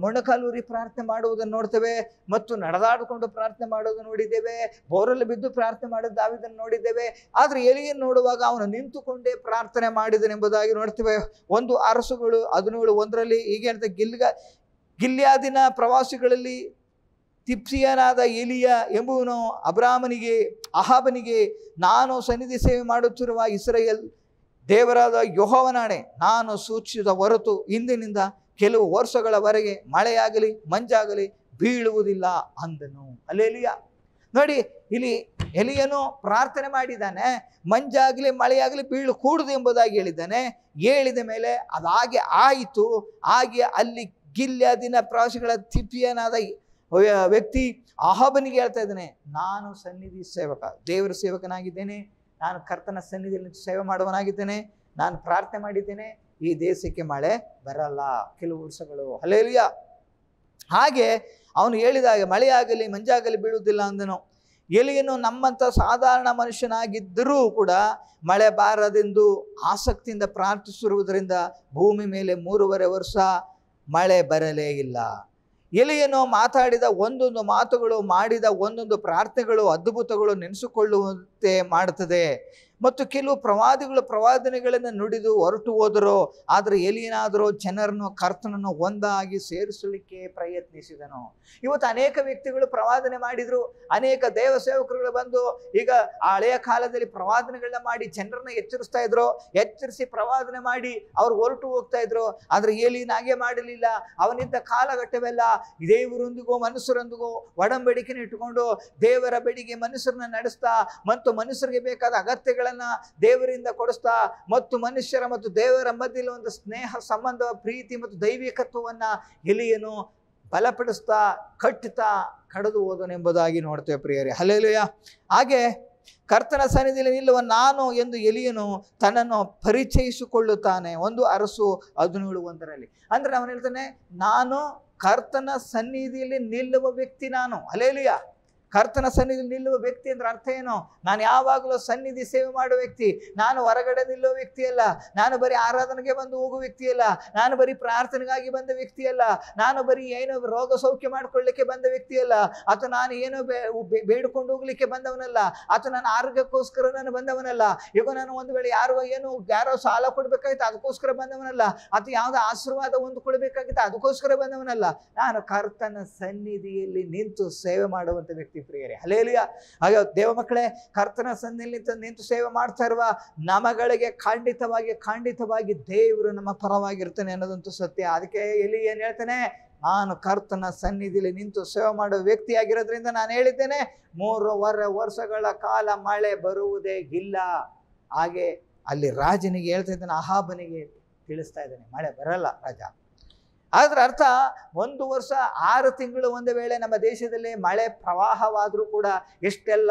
[SPEAKER 1] ಮೊಣಕಾಲೂರಿ ಪ್ರಾರ್ಥನೆ ಮಾಡುವುದನ್ನು ನೋಡ್ತೇವೆ, ಮತ್ತು ನಡೆದಾಡಿಕೊಂಡು ಪ್ರಾರ್ಥನೆ ಮಾಡೋದನ್ನು ನೋಡಿದ್ದೇವೆ ಬೋರಲ್ಲಿ ಬಿದ್ದು ಪ್ರಾರ್ಥನೆ ಮಾಡೋದು ಆವಿದನ್ನು ನೋಡಿದ್ದೇವೆ. ಆದರೆ ಎಲಿಯನ್ನು ನೋಡುವಾಗ ಅವನು ನಿಂತುಕೊಂಡೇ ಪ್ರಾರ್ಥನೆ ಮಾಡಿದನೆಂಬುದಾಗಿ ನೋಡ್ತೇವೆ. ಒಂದು ಅರಸುಗಳು, ಹದಿನೇಳು ಒಂದರಲ್ಲಿ ಹೀಗೆ ಅಂತ ಗಿಲ್ಗ, ಗಿಲ್ಯಾದಿನ ಪ್ರವಾಸಿಗಳಲ್ಲಿ ತಿಪ್ಸಿಯನಾದ ಎಲಿಯ ಎಂಬುವನು ಅಬ್ರಾಮನಿಗೆ, ಅಹಾಬನಿಗೆ, ನಾನು ಸನ್ನಿಧಿ ಸೇವೆ ಮಾಡುತ್ತಿರುವ ಇಸ್ರಾಯೇಲ್ ದೇವರಾದ ಯೋಹವನಾಣೆ, ನಾನು ಸೂಚಿಸಿದ ಹೊರತು ಇಂದಿನಿಂದ ಕೆಲವು ವರ್ಷಗಳವರೆಗೆ ಮಳೆಯಾಗಲಿ, ಮಂಜಾಗಲಿ ಬೀಳುವುದಿಲ್ಲ ಅಂದನು. ಅಲ್ಲೆಲಿಯ ನೋಡಿ, ಇಲ್ಲಿ ಎಲಿಯನು ಪ್ರಾರ್ಥನೆ ಮಾಡಿದ್ದಾನೆ, ಮಂಜಾಗಲಿ, ಮಳೆಯಾಗಲಿ ಬೀಳು ಎಂಬುದಾಗಿ ಹೇಳಿದ್ದಾನೆ. ಹೇಳಿದ ಮೇಲೆ ಅದಾಗೆ ಆಯಿತು. ಹಾಗೆ ಅಲ್ಲಿ ಗಿಲ್ಯಾದಿನ ಪ್ರವಾಸಿಗಳ ತಿಪ್ಪಿಯನಾದ ವ್ಯಕ್ತಿ ಆಹಾಬನಿಗೆ ಹೇಳ್ತಾ ಇದ್ದಾನೆ, ನಾನು ಸನ್ನಿಧಿ ಸೇವಕ, ದೇವರ ಸೇವಕನಾಗಿದ್ದೇನೆ, ನಾನು ಕರ್ತನ ಸನ್ನಿಧಿಯಲ್ಲಿ ಸೇವೆ ಮಾಡುವನಾಗಿದ್ದೇನೆ, ನಾನು ಪ್ರಾರ್ಥನೆ ಮಾಡಿದ್ದೇನೆ, ಈ ದೇಶಕ್ಕೆ ಮಳೆ ಬರಲ್ಲ ಕೆಲವು ವರ್ಷಗಳು. ಅಲ್ಲೇಲಿಯ ಹಾಗೆ ಅವನು ಹೇಳಿದಾಗ ಮಳೆಯಾಗಲಿ ಮಂಜಾಗಲಿ ಬೀಳುವುದಿಲ್ಲ ಅಂದನು. ಎಲಿಯನು ನಮ್ಮಂಥ ಸಾಧಾರಣ ಮನುಷ್ಯನಾಗಿದ್ದರೂ ಕೂಡ ಮಳೆ ಬಾರದೆಂದು ಆಸಕ್ತಿಯಿಂದ ಪ್ರಾರ್ಥಿಸಿರುವುದರಿಂದ ಭೂಮಿ ಮೇಲೆ ಮೂರುವರೆ ವರ್ಷ ಮಳೆ ಬರಲೇ ಇಲ್ಲ. ಎಲಿಯನು ಮಾತಾಡಿದ ಒಂದೊಂದು ಮಾತುಗಳು ಮಾಡಿದ ಒಂದೊಂದು ಪ್ರಾರ್ಥನೆಗಳು ಅದ್ಭುತಗಳು ನೆನೆಸಿಕೊಳ್ಳುವಂತೆ ಮಾಡುತ್ತದೆ. ಮತ್ತು ಕೆಲವು ಪ್ರವಾದಿಗಳು ಪ್ರವಾದನೆಗಳನ್ನು ನುಡಿದು ಹೊರಟು ಹೋದರು. ಆದರೆ ಎಲಿಯನಾದರೂ ಜನರನ್ನು, ಕರ್ತನನ್ನು ಒಂದಾಗಿ ಸೇರಿಸಲಿಕ್ಕೆ ಪ್ರಯತ್ನಿಸಿದನು. ಇವತ್ತು ಅನೇಕ ವ್ಯಕ್ತಿಗಳು ಪ್ರವಾದನೆ ಮಾಡಿದ್ರು. ಅನೇಕ ದೇವ ಸೇವಕರುಗಳು ಬಂದು ಈಗ ಹಳೆಯ ಕಾಲದಲ್ಲಿ ಪ್ರವಾದನೆಗಳನ್ನ ಮಾಡಿ ಜನರನ್ನ ಎಚ್ಚರಿಸ್ತಾ ಇದ್ರು. ಎಚ್ಚರಿಸಿ ಪ್ರವಾದನೆ ಮಾಡಿ ಅವರು ಹೊರಟು ಹೋಗ್ತಾ ಇದ್ರು. ಆದರೆ ಏಲಿನಾಗೆ ಮಾಡಲಿಲ್ಲ. ಅವನಿದ್ದ ಕಾಲಘಟ್ಟವೆಲ್ಲ ದೇವರೊಂದಿಗೂ ಮನುಷ್ಯರೊಂದಿಗೂ ಒಡಂಬಡಿಕೆನ ಇಟ್ಟುಕೊಂಡು ದೇವರ ಬೆಡಿಗೆ ಮನುಷ್ಯರನ್ನ ನಡೆಸ್ತಾ ಮತ್ತು ಮನುಷ್ಯರಿಗೆ ಬೇಕಾದ ದೇವರಿಂದ ಕೊಡಿಸ್ತಾ ಮತ್ತು ಮನುಷ್ಯರ ಮತ್ತು ದೇವರ ಮಧ್ಯದಲ್ಲಿ ಒಂದು ಸ್ನೇಹ, ಸಂಬಂಧ, ಪ್ರೀತಿ ಮತ್ತು ದೈವಿಕತ್ವವನ್ನು ಎಲಿಯನು ಬಲಪಡಿಸ್ತಾ ಕಟ್ಟುತ್ತಾ ಕಡಿದು ಹೋದನೆಂಬುದಾಗಿ ನೋಡ್ತೇವೆ ಪ್ರಿಯರೇ. ಹಲ್ಲೆಲೂಯ. ಹಾಗೆ ಕರ್ತನ ಸನ್ನಿಧಿಯಲ್ಲಿ ನಿಲ್ಲುವ ನಾನು ಎಂದು ಎಲಿಯನು ತನ್ನನ್ನು ಪರಿಚಯಿಸಿಕೊಳ್ಳುತ್ತಾನೆ. ಒಂದು ಅರಸು ಹದಿನೇಳು ಒಂದರಲ್ಲಿ. ಅಂದ್ರೆ ಅವನು ಹೇಳ್ತಾನೆ, ನಾನು ಕರ್ತನ ಸನ್ನಿಧಿಯಲ್ಲಿ ನಿಲ್ಲುವ ವ್ಯಕ್ತಿ ನಾನು. ಅಲೇಲಿಯ ಕರ್ತನ ಸನ್ನಿಧಿ ನಿಲ್ಲುವ ವ್ಯಕ್ತಿ ಅಂದ್ರೆ ಅರ್ಥ ಏನು? ನಾನು ಯಾವಾಗಲೂ ಸನ್ನಿಧಿ ಸೇವೆ ಮಾಡುವ ವ್ಯಕ್ತಿ. ನಾನು ಹೊರಗಡೆ ನಿಲ್ಲುವ ವ್ಯಕ್ತಿ ಅಲ್ಲ. ನಾನು ಬರೀ ಆರಾಧನೆಗೆ ಬಂದು ಹೋಗುವ ವ್ಯಕ್ತಿ ಅಲ್ಲ. ನಾನು ಬರೀ ಪ್ರಾರ್ಥನೆಗಾಗಿ ಬಂದ ವ್ಯಕ್ತಿ ಅಲ್ಲ. ನಾನು ಬರೀ ಏನೋ ರೋಗ ಸೌಖ್ಯ ಮಾಡ್ಕೊಳ್ಳಿಕ್ಕೆ ಬಂದ ವ್ಯಕ್ತಿ ಅಲ್ಲ. ಅಥವಾ ನಾನು ಏನೋ ಬೇಡಿಕೊಂಡು ಹೋಗ್ಲಿಕ್ಕೆ ಬಂದವನಲ್ಲ. ಅಥವಾ ನಾನು ಆರೋಗ್ಯಕ್ಕೋಸ್ಕರ ನಾನು ಬಂದವನಲ್ಲ. ಈಗ ನಾನು ಒಂದು ವೇಳೆ ಯಾರೋ ಏನು, ಯಾರೋ ಸಾಲ ಕೊಡ್ಬೇಕಾಗಿತ್ತು ಅದಕ್ಕೋಸ್ಕರ ಬಂದವನಲ್ಲ. ಅಥವಾ ಯಾವುದೋ ಆಶೀರ್ವಾದ ಒಂದು ಕೊಡ್ಬೇಕಾಗಿತ್ತು ಅದಕ್ಕೋಸ್ಕರ ಬಂದವನಲ್ಲ. ನಾನು ಕರ್ತನ ಸನ್ನಿಧಿಯಲ್ಲಿ ನಿಂತು ಸೇವೆ ಮಾಡುವಂತ ವ್ಯಕ್ತಿ. ಪ್ರಿಯರೇ ಹಲೇಲಿಯ ಹಾಗೆ ದೇವ ಮಕ್ಕಳೇ, ಕರ್ತನ ಸನ್ನಿಲ್ಲಿ ನಿಂತು ಸೇವೆ ಮಾಡ್ತಾ ಇರುವ ನಮಗಳಿಗೆ ಖಂಡಿತವಾಗಿ ಖಂಡಿತವಾಗಿ ದೇವರು ನಮ್ಮ ಪರವಾಗಿರ್ತಾನೆ ಅನ್ನೋದಂತೂ ಸತ್ಯ. ಅದಕ್ಕೆ ಎಲ್ಲಿ ಏನು ಹೇಳ್ತಾನೆ? ನಾನು ಕರ್ತನ ಸನ್ನಿಧಿಲಿ ನಿಂತು ಸೇವೆ ಮಾಡುವ ವ್ಯಕ್ತಿಯಾಗಿರೋದ್ರಿಂದ ನಾನು ಹೇಳಿದ್ದೇನೆ, ಮೂರುವರೆ ವರ್ಷಗಳ ಕಾಲ ಮಳೆ ಬರುವುದೇ ಇಲ್ಲ. ಹಾಗೆ ಅಲ್ಲಿ ರಾಜನಿಗೆ ಹೇಳ್ತಾ ಇದ್ದಾನೆ, ಅಹಾಬನಿಗೆ ತಿಳಿಸ್ತಾ ಇದ್ದಾನೆ, ಮಳೆ ಬರಲ್ಲ ರಾಜ. ಅದರ ಅರ್ಥ ಒಂದು ವರ್ಷ ಆರು ತಿಂಗಳು ಒಂದು ವೇಳೆ ನಮ್ಮ ದೇಶದಲ್ಲಿ ಮಳೆ ಪ್ರವಾಹವಾದರೂ ಕೂಡ ಎಷ್ಟೆಲ್ಲ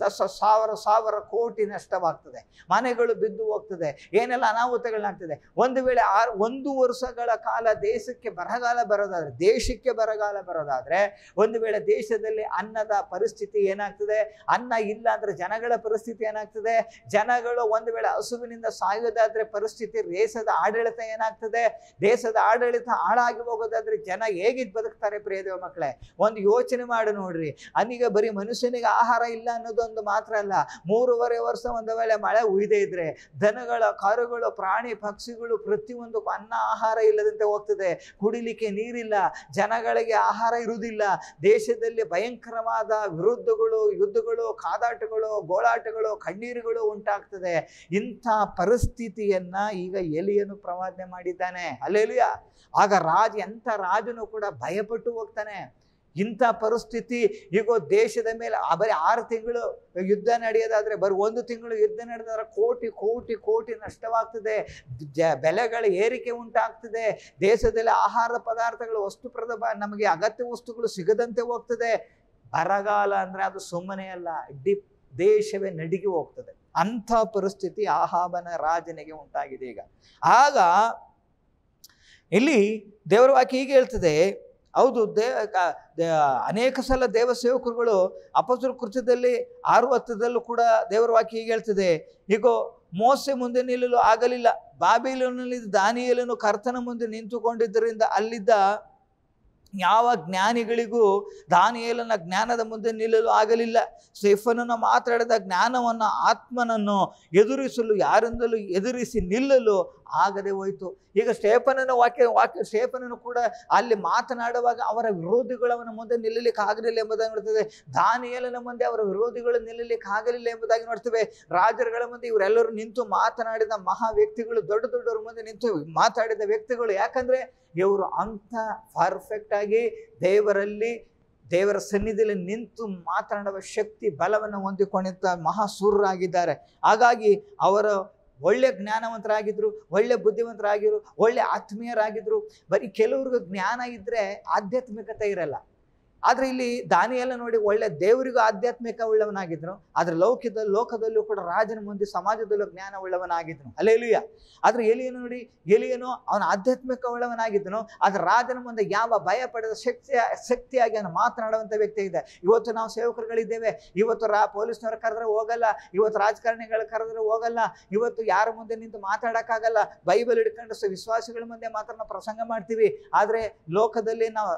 [SPEAKER 1] ದಶ ಸಾವಿರ ಸಾವಿರ ಕೋಟಿ ನಷ್ಟವಾಗ್ತದೆ. ಮನೆಗಳು ಬಿದ್ದು ಹೋಗ್ತದೆ. ಏನೆಲ್ಲ ಅನಾಹುತಗಳಾಗ್ತದೆ ಒಂದು ವೇಳೆ ಆರು, ಒಂದು ವರ್ಷಗಳ ಕಾಲ ದೇಶಕ್ಕೆ ಬರಗಾಲ ಬರೋದಾದರೆ, ದೇಶಕ್ಕೆ ಬರಗಾಲ ಬರೋದಾದರೆ, ಒಂದು ವೇಳೆ ದೇಶದಲ್ಲಿ ಅನ್ನದ ಪರಿಸ್ಥಿತಿ ಏನಾಗ್ತದೆ? ಅನ್ನ ಇಲ್ಲ ಅಂದ್ರೆ ಜನಗಳ ಪರಿಸ್ಥಿತಿ ಏನಾಗ್ತದೆ? ಜನಗಳು ಒಂದು ವೇಳೆ ಹಸುವಿನಿಂದ ಸಾಯೋದಾದರೆ ಪರಿಸ್ಥಿತಿ ದೇಶದ ಆಡಳಿತ ಏನಾಗ್ತದೆ? ದೇಶದ ಆಡಳಿತ ಹಾಳಾಗಿ ಹೋಗೋದಾದರೆ ಜನ ಹೇಗಿದ್ ಬದುಕ್ತಾರೆ ಪ್ರಿಯದೇವ ಮಕ್ಕಳೇ? ಒಂದು ಯೋಚನೆ ಮಾಡಿ ನೋಡ್ರಿ. ಅನ್ನೀಗ ಬರೀ ಮನುಷ್ಯನಿಗೆ ಆಹಾರ ಇಲ್ಲ ಅನ್ನೋದು ಒಂದು ಮಾತ್ರ ಅಲ್ಲ, ಮೂರುವರೆ ವರ್ಷ ಒಂದು ವೇಳೆ ಮಳೆ ಉಯ್ದೇ ಇದ್ರೆ, ದನಗಳ, ಕರುಗಳು, ಪ್ರಾಣಿ, ಪಕ್ಷಿಗಳು ಪ್ರತಿಯೊಂದು ಅನ್ನ ಆಹಾರ ಇಲ್ಲದಂತೆ ಹೋಗ್ತದೆ. ಕುಡಿಲಿಕ್ಕೆ ನೀರಿಲ್ಲ, ಜನಗಳಿಗೆ ಆಹಾರ ಇರುವುದಿಲ್ಲ. ದೇಶದಲ್ಲಿ ಭಯಂಕರವಾದ ವಿರುದ್ಧಗಳು, ಯುದ್ಧಗಳು, ಕಾದಾಟಗಳು, ಗೋಳಾಟಗಳು, ಕಣ್ಣೀರುಗಳು ಉಂಟಾಗ್ತದೆ. ಇಂಥ ಪರಿಸ್ಥಿತಿಯನ್ನ ಈಗ ಎಲಿಯನು ಪ್ರವಾದನೆ ಮಾಡಿದ್ದಾನೆ. ಅಲ್ಲೆಲಿಯ! ಆಗ ರಾಜ, ಎಂಥ ರಾಜನು ಕೂಡ ಭಯಪಟ್ಟು ಹೋಗ್ತಾನೆ. ಇಂಥ ಪರಿಸ್ಥಿತಿ, ಈಗ ದೇಶದ ಮೇಲೆ ಬರೀ ಆರು ತಿಂಗಳು ಯುದ್ಧ ನಡೆಯೋದಾದರೆ, ಬರೀ ಒಂದು ತಿಂಗಳು ಯುದ್ಧ ನಡೆದಾದ್ರೆ ಕೋಟಿ ಕೋಟಿ ಕೋಟಿ ನಷ್ಟವಾಗ್ತದೆ. ಜ, ಬೆಲೆಗಳ ಏರಿಕೆ ಉಂಟಾಗ್ತದೆ. ದೇಶದಲ್ಲಿ ಆಹಾರ ಪದಾರ್ಥಗಳು ವಸ್ತು ಪ್ರದ ನಮಗೆ ಅಗತ್ಯ ವಸ್ತುಗಳು ಸಿಗದಂತೆ ಹೋಗ್ತದೆ. ಬರಗಾಲ ಅಂದ್ರೆ ಅದು ಸುಮ್ಮನೆ ಅಲ್ಲ, ಇಡೀ ದೇಶವೇ ನಡಿಗೆ ಹೋಗ್ತದೆ. ಅಂಥ ಪರಿಸ್ಥಿತಿ ಆಹಾಬನ ರಾಜನಿಗೆ ಉಂಟಾಗಿದೆ ಈಗ. ಆಗ ಇಲ್ಲಿ ದೇವರ ವಾಕ್ಯ ಹೀಗೆ ಹೇಳ್ತದೆ ಹೌದು, ದೇ ಅನೇಕ ಸಲ ದೇವ ಸೇವಕರುಗಳು ಅಪಸುರ ಕೃತ್ಯದಲ್ಲಿ ಆರು ಹತ್ತದಲ್ಲೂ ಕೂಡ ದೇವರ ವಾಕ್ಯ ಹೀಗೆ ಹೇಳ್ತದೆ ಈಗ ಮೋಸೆ ಮುಂದೆ ನಿಲ್ಲಲು ಆಗಲಿಲ್ಲ ಬಾಬಿಲೋನಲ್ಲಿ ದಾನಿಯಲನು ಕರ್ತನ ಮುಂದೆ ನಿಂತುಕೊಂಡಿದ್ದರಿಂದ ಅಲ್ಲಿದ್ದ ಯಾವ ಜ್ಞಾನಿಗಳಿಗೂ ದಾನಿಯೇಲನ ಜ್ಞಾನದ ಮುಂದೆ ನಿಲ್ಲಲು ಆಗಲಿಲ್ಲ. ಸ್ಟೇಫನನ್ನು ಮಾತಾಡಿದ ಜ್ಞಾನವನ್ನು ಆತ್ಮನನ್ನು ಎದುರಿಸಲು, ಯಾರಿಂದಲೂ ಎದುರಿಸಿ ನಿಲ್ಲಲು ಆಗದೆ ಹೋಯಿತು. ಈಗ ಸ್ಟೇಫನನ ವಾಕ್ಯ ವಾಕ್ಯ ಸ್ಟೇಫನನು ಕೂಡ ಅಲ್ಲಿ ಮಾತನಾಡುವಾಗ ಅವರ ವಿರೋಧಿಗಳು ಅವನ ಮುಂದೆ ನಿಲ್ಲಲಿಕ್ಕೆ ಆಗಲಿಲ್ಲ ಎಂಬುದಾಗಿ ನೋಡ್ತದೆ. ದಾನಿಯಲನ ಮುಂದೆ ಅವರ ವಿರೋಧಿಗಳು ನಿಲ್ಲಲಿಕ್ಕೆ ಆಗಲಿಲ್ಲ ಎಂಬುದಾಗಿ ನೋಡ್ತೇವೆ. ರಾಜರುಗಳ ಮುಂದೆ ಇವರೆಲ್ಲರೂ ನಿಂತು ಮಾತನಾಡಿದ ಮಹಾ ವ್ಯಕ್ತಿಗಳು, ದೊಡ್ಡ ದೊಡ್ಡವ್ರ ಮುಂದೆ ನಿಂತು ಮಾತಾಡಿದ ವ್ಯಕ್ತಿಗಳು. ಯಾಕಂದ್ರೆ ಇವರು ಅಂಥ ಪರ್ಫೆಕ್ಟ್ ಆಗಿ ದೇವರಲ್ಲಿ, ದೇವರ ಸನ್ನಿಧಿಯಲ್ಲಿ ನಿಂತು ಮಾತನಾಡುವ ಶಕ್ತಿ, ಬಲವನ್ನು ಹೊಂದಿಕೊಂಡಿದ್ದ ಮಹಾಸೂರರಾಗಿದ್ದಾರೆ. ಹಾಗಾಗಿ ಅವರ ಒಳ್ಳೆ ಜ್ಞಾನವಂತರಾಗಿದ್ರು ಒಳ್ಳೆ ಬುದ್ಧಿವಂತರಾಗಿರು ಒಳ್ಳೆ ಆತ್ಮೀಯರಾಗಿದ್ರು. ಬರೀ ಕೆಲವ್ರಿಗೆ ಜ್ಞಾನ ಇದ್ದರೆ ಆಧ್ಯಾತ್ಮಿಕತೆ ಇರಲ್ಲ. ಆದ್ರೆ ಇಲ್ಲಿ ದಾನಿಯೆಲ್ಲ ನೋಡಿ ಒಳ್ಳೆ ದೇವರಿಗೂ ಆಧ್ಯಾತ್ಮಿಕ ಉಳ್ಳವನಾಗಿದ್ರು, ಆದರೆ ಲೌಕಿಕ ಲೋಕದಲ್ಲೂ ಕೂಡ ರಾಜನ ಮುಂದೆ ಸಮಾಜದಲ್ಲೂ ಜ್ಞಾನ ಉಳ್ಳವನಾಗಿದ್ನು ಅಲ್ಲೇಲುಯ್ಯ ಆದ್ರೆ ಎಲಿಯನು ನೋಡಿ, ಎಲಿಯನು ಅವನ ಆಧ್ಯಾತ್ಮಿಕ ಉಳ್ಳವನಾಗಿದ್ದನು ಆದರೆ ರಾಜನ ಮುಂದೆ ಯಾವ ಭಯ ಪಡೆದ ಶಕ್ತಿ ಶಕ್ತಿಯಾಗಿ ಅವನು ಮಾತನಾಡುವಂಥ ವ್ಯಕ್ತಿ ಇದೆ. ಇವತ್ತು ನಾವು ಸೇವಕರುಗಳಿದ್ದೇವೆ, ಇವತ್ತು ರಾ, ಪೊಲೀಸ್ನವ್ರು ಕರೆದ್ರೆ ಹೋಗಲ್ಲ, ಇವತ್ತು ರಾಜಕಾರಣಿಗಳು ಕರೆದ್ರೆ ಹೋಗಲ್ಲ, ಇವತ್ತು ಯಾರ ಮುಂದೆ ನಿಂತು ಮಾತಾಡೋಕ್ಕಾಗಲ್ಲ, ಬೈಬಲ್ ಹಿಡ್ಕೊಂಡು ವಿಶ್ವಾಸಿಗಳ ಮುಂದೆ ಮಾತ್ರ ಪ್ರಸಂಗ ಮಾಡ್ತೀವಿ. ಆದರೆ ಲೋಕದಲ್ಲಿ ನಾವು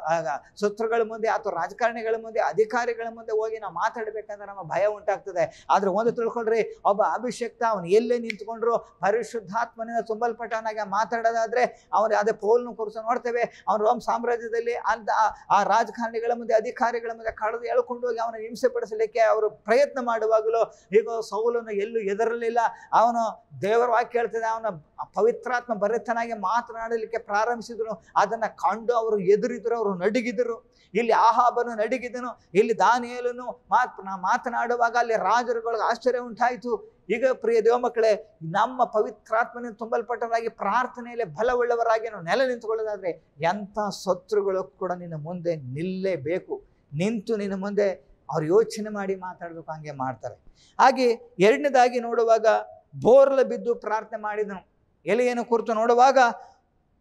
[SPEAKER 1] ಶತ್ರುಗಳ ಮುಂದೆ ಅಥವಾ ರಾಜಕಾರಣಿಗಳ ಮುಂದೆ, ಅಧಿಕಾರಿಗಳ ಮುಂದೆ ಹೋಗಿ ನಾವು ಮಾತಾಡಬೇಕಂದ್ರೆ ನಮ್ಮ ಭಯ ಉಂಟಾಗ್ತದೆ. ಆದ್ರೆ ಒಂದು ತಿಳ್ಕೊಳ್ರಿ, ಒಬ್ಬ ಅಭಿಷಕ್ತ ಅವನು ಎಲ್ಲೇ ನಿಂತ್ಕೊಂಡ್ರು ಪರಿಶುದ್ಧಾತ್ಮನಿಂದ ತುಂಬಲ್ಪಟ್ಟವನಾಗ ಮಾತಾಡೋದಾದ್ರೆ ಅವನು ಅದೇ ಪೌಲ್ನ ಕುರಿತು ನೋಡ್ತೇವೆ. ಅವನು ರೋಮ್ ಸಾಮ್ರಾಜ್ಯದಲ್ಲಿ ಅಂತ ಆ- ರಾಜಕಾರಣಿಗಳ ಮುಂದೆ, ಅಧಿಕಾರಿಗಳ ಮುಂದೆ ಕಳೆದು ಎಳ್ಕೊಂಡು ಹೋಗಿ ಅವನ ಹಿಂಸೆ ಪಡಿಸಲಿಕ್ಕೆ ಅವರು ಪ್ರಯತ್ನ ಮಾಡುವಾಗಲೂ ಈಗ ಸೌಲನ್ನು ಎಲ್ಲೂ ಎದರಲಿಲ್ಲ ಅವನು ದೇವರ ವಾಕ್ಯ ಹೇಳ್ತದೆ, ಅವನ ಪವಿತ್ರಾತ್ಮ ಭರಿತನಾಗಿ ಮಾತನಾಡಲಿಕ್ಕೆ ಪ್ರಾರಂಭಿಸಿದ್ರು. ಅದನ್ನ ಕಂಡು ಅವರು ಎದುರಿದ್ರು ಅವರು ನಡುಗಿದರು. ಇಲ್ಲಿ ಆಹಾಬನು ನಡಗಿದನು, ಇಲ್ಲಿ ದಾನಿಯಲನು ಮಾತ್ ಮಾತನಾಡುವಾಗ ಅಲ್ಲಿ ರಾಜರುಗಳಿಗೆ ಆಶ್ಚರ್ಯ ಉಂಟಾಯಿತು. ಈಗ ಪ್ರಿಯ ದೇವಮಕ್ಕಳೇ, ನಮ್ಮ ಪವಿತ್ರಾತ್ಮನಿಂದ ತುಂಬಲ್ಪಟ್ಟವರಾಗಿ ಪ್ರಾರ್ಥನೆಯಲ್ಲಿ ಬಲವುಳ್ಳವರಾಗಿ ನಾವು ನೆಲೆ ನಿಂತುಕೊಳ್ಳೋದಾದ್ರೆ ಎಂಥ ಶತ್ರುಗಳು ಕೂಡ ನಿನ್ನ ಮುಂದೆ ನಿಲ್ಲೇಬೇಕು. ನಿಂತು ನಿನ್ನ ಮುಂದೆ ಅವ್ರು ಯೋಚನೆ ಮಾಡಿ ಮಾತಾಡಬೇಕು, ಹಂಗೆ ಮಾಡ್ತಾರೆ. ಹಾಗೆ ಎರಡನೇದಾಗಿ ನೋಡುವಾಗ ಬೋರ್ಲ ಬಿದ್ದು ಪ್ರಾರ್ಥನೆ ಮಾಡಿದನು. ಎಲೆಯನ್ನು ಕುರಿತು ನೋಡುವಾಗ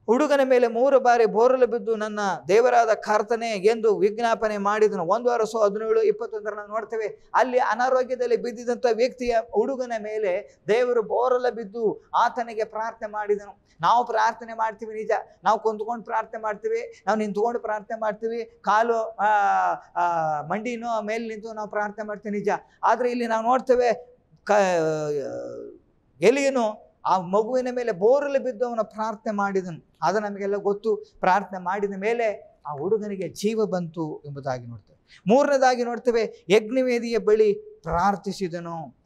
[SPEAKER 1] ಹುಡುಗನ ಮೇಲೆ ಮೂರು ಬಾರಿ ಬೋರಲು ಬಿದ್ದು ನನ್ನ ದೇವರಾದ ಕರ್ತನೆ ಎಂದು ವಿಜ್ಞಾಪನೆ ಮಾಡಿದನು. ಒಂದು ವರ್ಷ ಹದಿನೇಳು ಇಪ್ಪತ್ತೊಂದರನ್ನು ನೋಡ್ತೇವೆ. ಅಲ್ಲಿ ಅನಾರೋಗ್ಯದಲ್ಲಿ ಬಿದ್ದಿದಂಥ ವ್ಯಕ್ತಿಯ ಹುಡುಗನ ಮೇಲೆ ದೇವರು ಬೋರಲ ಬಿದ್ದು ಆತನಿಗೆ ಪ್ರಾರ್ಥನೆ ಮಾಡಿದನು. ನಾವು ಪ್ರಾರ್ಥನೆ ಮಾಡ್ತೀವಿ ನಿಜ. ನಾವು ಕುಂತ್ಕೊಂಡು ಪ್ರಾರ್ಥನೆ ಮಾಡ್ತೀವಿ. ನಾವು ನಿಂತ್ಕೊಂಡು ಪ್ರಾರ್ಥನೆ ಮಾಡ್ತೀವಿ. ಕಾಲು ಮಂಡಿನೂ ಮೇಲೆ ನಿಂತು ನಾವು ಪ್ರಾರ್ಥನೆ ಮಾಡ್ತೀವಿ ನಿಜ. ಆದರೆ ಇಲ್ಲಿ ನಾವು ನೋಡ್ತೇವೆ, ಕ, ಎಲಿಯನು ಆ ಮಗುವಿನ ಮೇಲೆ ಬೋರಲು ಬಿದ್ದು ಅವನ ಪ್ರಾರ್ಥನೆ ಮಾಡಿದನು. ಅದು ನಮಗೆಲ್ಲ ಗೊತ್ತು. ಪ್ರಾರ್ಥನೆ ಮಾಡಿದ ಮೇಲೆ ಆ ಹುಡುಗನಿಗೆ ಜೀವ ಬಂತು ಎಂಬುದಾಗಿ ನೋಡ್ತೇವೆ. ಮೂರನೇದಾಗಿ ನೋಡ್ತೇವೆ, ಯಜ್ಞವೇದಿಯ ಬಳಿ ಪ್ರಾರ್ಥಿಸಿದನು.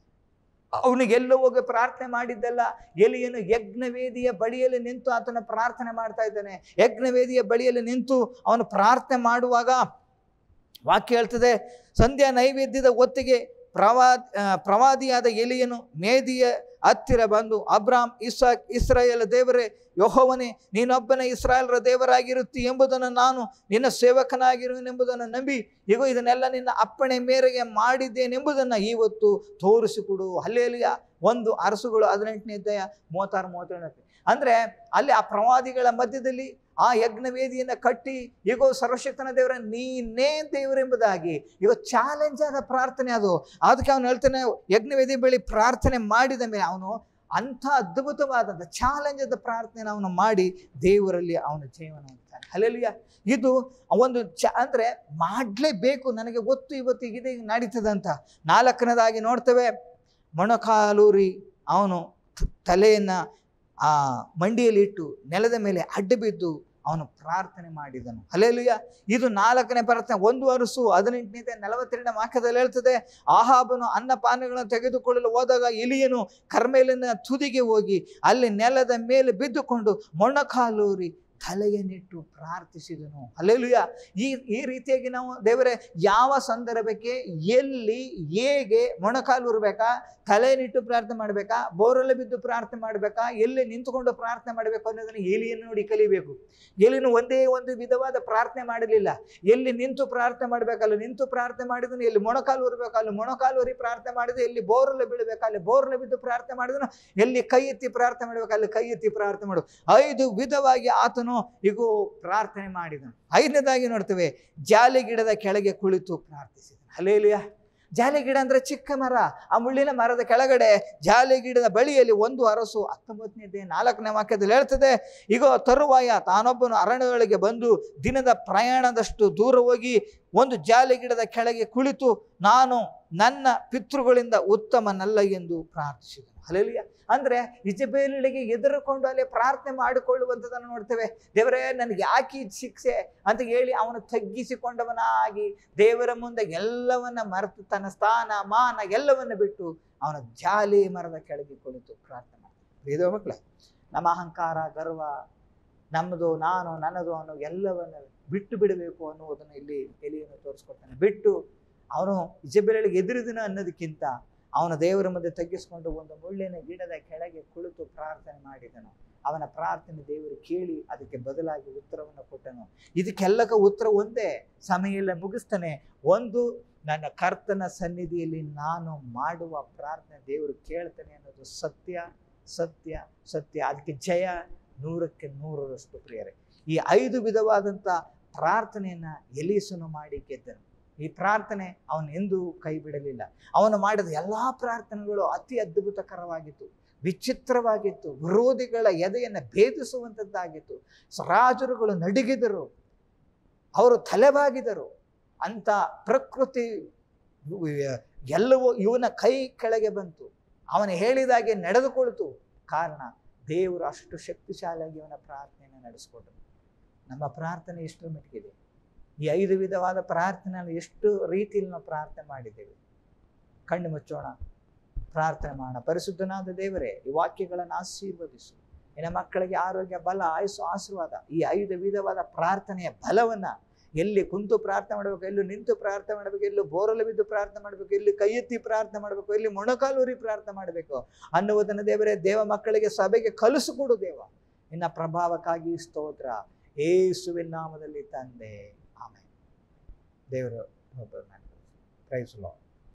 [SPEAKER 1] ಅವನಿಗೆಲ್ಲ ಹೋಗಿ ಪ್ರಾರ್ಥನೆ ಮಾಡಿದ್ದಲ್ಲ. ಎಲಿಯನು ಯಜ್ಞವೇದಿಯ ಬಳಿಯಲ್ಲಿ ನಿಂತು ಆತನ ಪ್ರಾರ್ಥನೆ ಮಾಡ್ತಾ ಇದ್ದಾನೆ. ಯಜ್ಞವೇದಿಯ ಬಳಿಯಲ್ಲಿ ನಿಂತು ಅವನು ಪ್ರಾರ್ಥನೆ ಮಾಡುವಾಗ ವಾಕ್ಯ ಹೇಳ್ತದೆ, ಸಂಧ್ಯಾ ನೈವೇದ್ಯದ ಹೊತ್ತಿಗೆ ಪ್ರವಾ ಪ್ರವಾದಿಯಾದ ಎಲಿಯನು ಮೇದಿಯ ಹತ್ತಿರ ಬಂದು, ಅಬ್ರಾಮ್, ಇಸಾಕ್, ಇಸ್ರಾಯೇಲ್ ದೇವರೇ, ಯಹೋವನೇ, ನೀನೊಬ್ಬನೇ ಇಸ್ರಾಯೇಲ್ರ ದೇವರಾಗಿರುತ್ತಿ ಎಂಬುದನ್ನು ನಾನು ನಿನ್ನ ಸೇವಕನಾಗಿರುವೆನೆಂಬುದನ್ನು ನಂಬಿ ಈಗ ಇದನ್ನೆಲ್ಲ ನಿನ್ನ ಅಪ್ಪಣೆ ಮೇರೆಗೆ ಮಾಡಿದ್ದೇನೆಂಬುದನ್ನು ಇವತ್ತು ತೋರಿಸಿಕೊಡು. ಅಲ್ಲೇಲಿಯ ಒಂದು ಅರಸುಗಳು ಹದಿನೆಂಟನೇ ಅಧ್ಯಾಯ ಮೂವತ್ತಾರು ಮೂವತ್ತೇಳನೇ ಅಂದರೆ ಅಲ್ಲಿ ಆ ಪ್ರವಾದಿಗಳ ಮಧ್ಯದಲ್ಲಿ ಆ ಯಜ್ಞವೇದಿಯನ್ನು ಕಟ್ಟಿ ಈಗ ಸರ್ವಶಕ್ತನ ದೇವರ, ನೀನೇ ದೇವರೆಂಬುದಾಗಿ ಈಗ ಚಾಲೆಂಜ್ ಆದ ಪ್ರಾರ್ಥನೆ ಅದು. ಅದಕ್ಕೆ ಅವನು ಹೇಳ್ತಾನೆ, ಯಜ್ಞವೇದಿ ಬಳಿ ಪ್ರಾರ್ಥನೆ ಮಾಡಿದ ಮೇಲೆ ಅವನು ಅಂಥ ಅದ್ಭುತವಾದಂಥ ಆದ ಪ್ರಾರ್ಥನೆ ಅವನು ಮಾಡಿ ದೇವರಲ್ಲಿ ಅವನ ಜೀವನ ಅಂತಾನೆ ಅಲ್ಲೆಲ್ಲಿಯ ಇದು ಒಂದು ಚ ಅಂದರೆ ಮಾಡಲೇಬೇಕು, ನನಗೆ ಗೊತ್ತು ಇವತ್ತು ಇದೆ ನಡೀತದಂತ ನಾಲ್ಕನೇದಾಗಿ ನೋಡ್ತೇವೆ, ಮೊಣಕಾಲೂರಿ ಅವನು ತಲೆಯನ್ನು ಆ ಮಂಡಿಯಲ್ಲಿಟ್ಟು ನೆಲದ ಮೇಲೆ ಅಡ್ಡ ಬಿದ್ದು ಅವನು ಪ್ರಾರ್ಥನೆ ಮಾಡಿದನು. ಅಲೆಲುಯ್ಯ ಇದು ನಾಲ್ಕನೇ ಪ್ರಾರ್ಥನೆ. ಒಂದು ಅರಸು ಹದಿನೆಂಟನೇ ನಲವತ್ತೆರಡನೇ ವಾಕ್ಯದಲ್ಲಿ ಹೇಳ್ತದೆ, ಆಹಾಬನು ಅನ್ನಪಾನಗಳನ್ನು ತೆಗೆದುಕೊಳ್ಳಲು ಹೋದಾಗ ಇಲಿಯನು ಕರ್ಮೇಲಿನ ತುದಿಗೆ ಹೋಗಿ ಅಲ್ಲಿ ನೆಲದ ಮೇಲೆ ಬಿದ್ದುಕೊಂಡು ಮೊಣಕಾಲೂರಿ ತಲೆಯನ್ನಿಟ್ಟು ಪ್ರಾರ್ಥಿಸಿದನು. ಅಲ್ಲೆಲ್ಲುಯ್ಯ ಈ ಈ ರೀತಿಯಾಗಿ ನಾವು ದೇವರೇ, ಯಾವ ಸಂದರ್ಭಕ್ಕೆ, ಎಲ್ಲಿ, ಹೇಗೆ ಮೊಣಕಾಲು ಉರ್ಬೇಕಾ, ತಲೆ ತಲೆಯನ್ನಿಟ್ಟು ಪ್ರಾರ್ಥನೆ ಮಾಡಬೇಕಾ, ಬೋರಲ್ಲಿ ಬಿದ್ದು ಪ್ರಾರ್ಥನೆ ಮಾಡಬೇಕಾ, ಎಲ್ಲಿ ನಿಂತುಕೊಂಡು ಪ್ರಾರ್ಥನೆ ಮಾಡಬೇಕು ಅನ್ನೋದನ್ನು ಎಲಿಯನ್ನು ನೋಡಿ ಕಲಿಬೇಕು. ಎಲಿನು ಒಂದೇ ಒಂದು ವಿಧವಾದ ಪ್ರಾರ್ಥನೆ ಮಾಡಲಿಲ್ಲ. ಎಲ್ಲಿ ನಿಂತು ಪ್ರಾರ್ಥನೆ ಮಾಡಬೇಕಲ್ಲ ನಿಂತು ಪ್ರಾರ್ಥನೆ ಮಾಡಿದನು, ಎಲ್ಲಿ ಮೊಣಕಾಲು ಉರ್ಬೇಕು, ಅಲ್ಲಿ ಮೊಣಕಾಲು ಉರಿ ಪ್ರಾರ್ಥನೆ ಮಾಡಿದ್ರೆ ಎಲ್ಲಿ ಬೋರಲ್ಲಿ ಬೀಳಬೇಕು, ಅಲ್ಲಿ ಬೋರಲ್ಲಿ ಬಿದ್ದು ಪ್ರಾರ್ಥನೆ ಮಾಡಿದನು, ಎಲ್ಲಿ ಕೈ ಎತ್ತಿ ಪ್ರಾರ್ಥನೆ ಮಾಡಬೇಕು, ಅಲ್ಲಿ ಕೈ ಎತ್ತಿ ಪ್ರಾರ್ಥನೆ ಮಾಡು. ಐದು ವಿಧವಾಗಿ ಆತನು ಈಗ ಪ್ರಾರ್ಥನೆ ಮಾಡಿದನು. ಐದನೇದಾಗಿ ನೋಡ್ತೇವೆ ಜಾಲಿ ಗಿಡದ ಕೆಳಗೆ ಕುಳಿತು ಪ್ರಾರ್ಥಿಸಿದನು. ಅಲೇಲಿಯ ಜಾಲಿ ಗಿಡ ಅಂದ್ರೆ ಚಿಕ್ಕ ಮರ ಆ ಮುಳ್ಳಿನ ಮರದ ಕೆಳಗಡೆ ಜಾಲಿ ಗಿಡದ ಬಳಿಯಲ್ಲಿ ಒಂದು ಅರಸು ಹತ್ತೊಂಬತ್ತನೇ ನಾಲ್ಕನೇ ವಾಕ್ಯದಲ್ಲಿ ಹೇಳ್ತದೆ ಈಗ ತರುವಾಯ ತಾನೊಬ್ಬನು ಅರಣ್ಯದೊಳಗೆ ಬಂದು ದಿನದ ಪ್ರಯಾಣದಷ್ಟು ದೂರ ಹೋಗಿ ಒಂದು ಜಾಲಿ ಗಿಡದ ಕೆಳಗೆ ಕುಳಿತು ನಾನು ನನ್ನ ಪಿತೃಗಳಿಂದ ಉತ್ತಮನಲ್ಲ ಎಂದು ಪ್ರಾರ್ಥಿಸಿದನು. ಅಲ್ಲೆಲಿಯ ಅಂದ್ರೆ ಇಜಬೇಲಿಗೆ ಎದುರುಕೊಂಡು ಅಲ್ಲಿ ಪ್ರಾರ್ಥನೆ ಮಾಡಿಕೊಳ್ಳುವಂಥದ್ದನ್ನು ನೋಡ್ತೇವೆ. ದೇವರೇ, ನನಗೆ ಯಾಕೆ ಈ ಶಿಕ್ಷೆ ಅಂತ ಹೇಳಿ ಅವನು ತಗ್ಗಿಸಿಕೊಂಡವನಾಗಿ ದೇವರ ಮುಂದೆ ಎಲ್ಲವನ್ನ ಮರೆತು ತನ್ನ ಸ್ಥಾನ, ಮಾನ ಎಲ್ಲವನ್ನ ಬಿಟ್ಟು ಅವನ ಜಾಲಿ ಮರದ ಕೆಳಗೆ ಕುಳಿತು ಪ್ರಾರ್ಥನೆ ಮಾಡ್ತಾನೆ. ಇದು ಮಕ್ಕಳ, ನಮ್ಮ ಅಹಂಕಾರ, ಗರ್ವ, ನಮ್ಮದು, ನಾನು, ನನ್ನದು ಅನ್ನೋ ಎಲ್ಲವನ್ನ ಬಿಟ್ಟು ಬಿಡಬೇಕು ಅನ್ನುವುದನ್ನು ಇಲ್ಲಿ ಎಲಿಯನ್ನು ತೋರಿಸ್ಕೊಡ್ತಾನೆ. ಬಿಟ್ಟು ಅವನು ಇಜಬೇಲಿಗೆ ಎದುರಿದಿನ ಅನ್ನೋದಕ್ಕಿಂತ ಅವನ ದೇವರ ಮುಂದೆ ತಗ್ಗಿಸಿಕೊಂಡು ಒಂದು ಮುಳ್ಳಿನ ಗಿಡದ ಕೆಳಗೆ ಕುಳಿತು ಪ್ರಾರ್ಥನೆ ಮಾಡಿದನು. ಅವನ ಪ್ರಾರ್ಥನೆ ದೇವರು ಕೇಳಿ ಅದಕ್ಕೆ ಬದಲಾಗಿ ಉತ್ತರವನ್ನು ಕೊಟ್ಟನು. ಇದಕ್ಕೆಲ್ಲಕ ಉತ್ತರ ಒಂದೇ ಸಮಯ ಇಲ್ಲ ಮುಗಿಸ್ತಾನೆ. ಒಂದು, ನನ್ನ ಕರ್ತನ ಸನ್ನಿಧಿಯಲ್ಲಿ ನಾನು ಮಾಡುವ ಪ್ರಾರ್ಥನೆ ದೇವರು ಕೇಳ್ತಾನೆ ಅನ್ನೋದು ಸತ್ಯ ಸತ್ಯ ಸತ್ಯ. ಅದಕ್ಕೆ ಜಯ ನೂರಕ್ಕೆ ನೂರರಷ್ಟು ಪ್ರಿಯರೇ. ಈ ಐದು ವಿಧವಾದಂಥ ಪ್ರಾರ್ಥನೆಯನ್ನು ಎಲೀಸನು ಮಾಡಿ ಗೆದ್ದನು. ಈ ಪ್ರಾರ್ಥನೆ ಅವನು ಎಂದೂ ಕೈ ಬಿಡಲಿಲ್ಲ. ಅವನು ಮಾಡಿದ ಎಲ್ಲ ಪ್ರಾರ್ಥನೆಗಳು ಅತಿ ಅದ್ಭುತಕರವಾಗಿತ್ತು. ವಿಚಿತ್ರವಾಗಿತ್ತು. ವಿರೋಧಿಗಳ ಎದೆಯನ್ನು ಭೇದಿಸುವಂಥದ್ದಾಗಿತ್ತು ರಾಜರುಗಳು ನಡುಗಿದರು. ಅವರು ತಲೆಬಾಗಿದರು. ಅಂತ ಪ್ರಕೃತಿ ಎಲ್ಲವೂ ಇವನ ಕೈ ಕೆಳಗೆ ಬಂತು. ಅವನು ಹೇಳಿದಾಗೆ ನಡೆದುಕೊಳ್ತು. ಕಾರಣ ದೇವರು ಅಷ್ಟು ಶಕ್ತಿಶಾಲಿಯಾಗಿ ಇವನ ಪ್ರಾರ್ಥನೆಯನ್ನು ನಡೆಸ್ಕೊಟ್ರು. ನಮ್ಮ ಪ್ರಾರ್ಥನೆ ಎಷ್ಟರ ಮಟ್ಟಿಗಿದೆ? ಈ ಐದು ವಿಧವಾದ ಪ್ರಾರ್ಥನೆಯನ್ನು ಎಷ್ಟು ರೀತಿಯಲ್ಲಿ ನಾವು ಪ್ರಾರ್ಥನೆ ಮಾಡಿದ್ದೇವೆ? ಕಣ್ಣು ಮುಚ್ಚೋಣ. ಪ್ರಾರ್ಥನೆ ಮಾಡೋಣ. ಪರಿಶುದ್ಧನಾದ ದೇವರೇ, ಈ ವಾಕ್ಯಗಳನ್ನು ಆಶೀರ್ವದಿಸು. ನಿನ್ನ ಮಕ್ಕಳಿಗೆ ಆರೋಗ್ಯ, ಬಲ, ಆಯಸ್ಸು, ಆಶೀರ್ವಾದ. ಈ ಐದು ವಿಧವಾದ ಪ್ರಾರ್ಥನೆಯ ಬಲವನ್ನ ಎಲ್ಲಿ ಕುಂತು ಪ್ರಾರ್ಥನೆ ಮಾಡಬೇಕು, ಎಲ್ಲಿ ನಿಂತು ಪ್ರಾರ್ಥನೆ ಮಾಡಬೇಕು, ಎಲ್ಲಿ ಬೋರಲು ಬಿದ್ದು ಪ್ರಾರ್ಥನೆ ಮಾಡಬೇಕು, ಎಲ್ಲಿ ಕೈ ಎತ್ತಿ ಪ್ರಾರ್ಥನೆ ಮಾಡಬೇಕು, ಎಲ್ಲಿ ಮೊಣಕಾಲೂರಿ ಪ್ರಾರ್ಥನೆ ಮಾಡಬೇಕು. ಅನ್ನುವುದನ್ನು ದೇವರೇ, ದೇವ ಮಕ್ಕಳಿಗೆ ಸಭೆಗೆ ಕಲಿಸಿಕೊಡು ದೇವ. ನಿನ್ನ ಪ್ರಭಾವಕ್ಕಾಗಿ ಸ್ತೋತ್ರ. ಏಸುವಿನ ನಾಮದಲ್ಲಿ ತಂದೆ. ಆಮೇಲೆ ದೇವರು ಪ್ರೈಸ್ ಲಾರ್ಡ್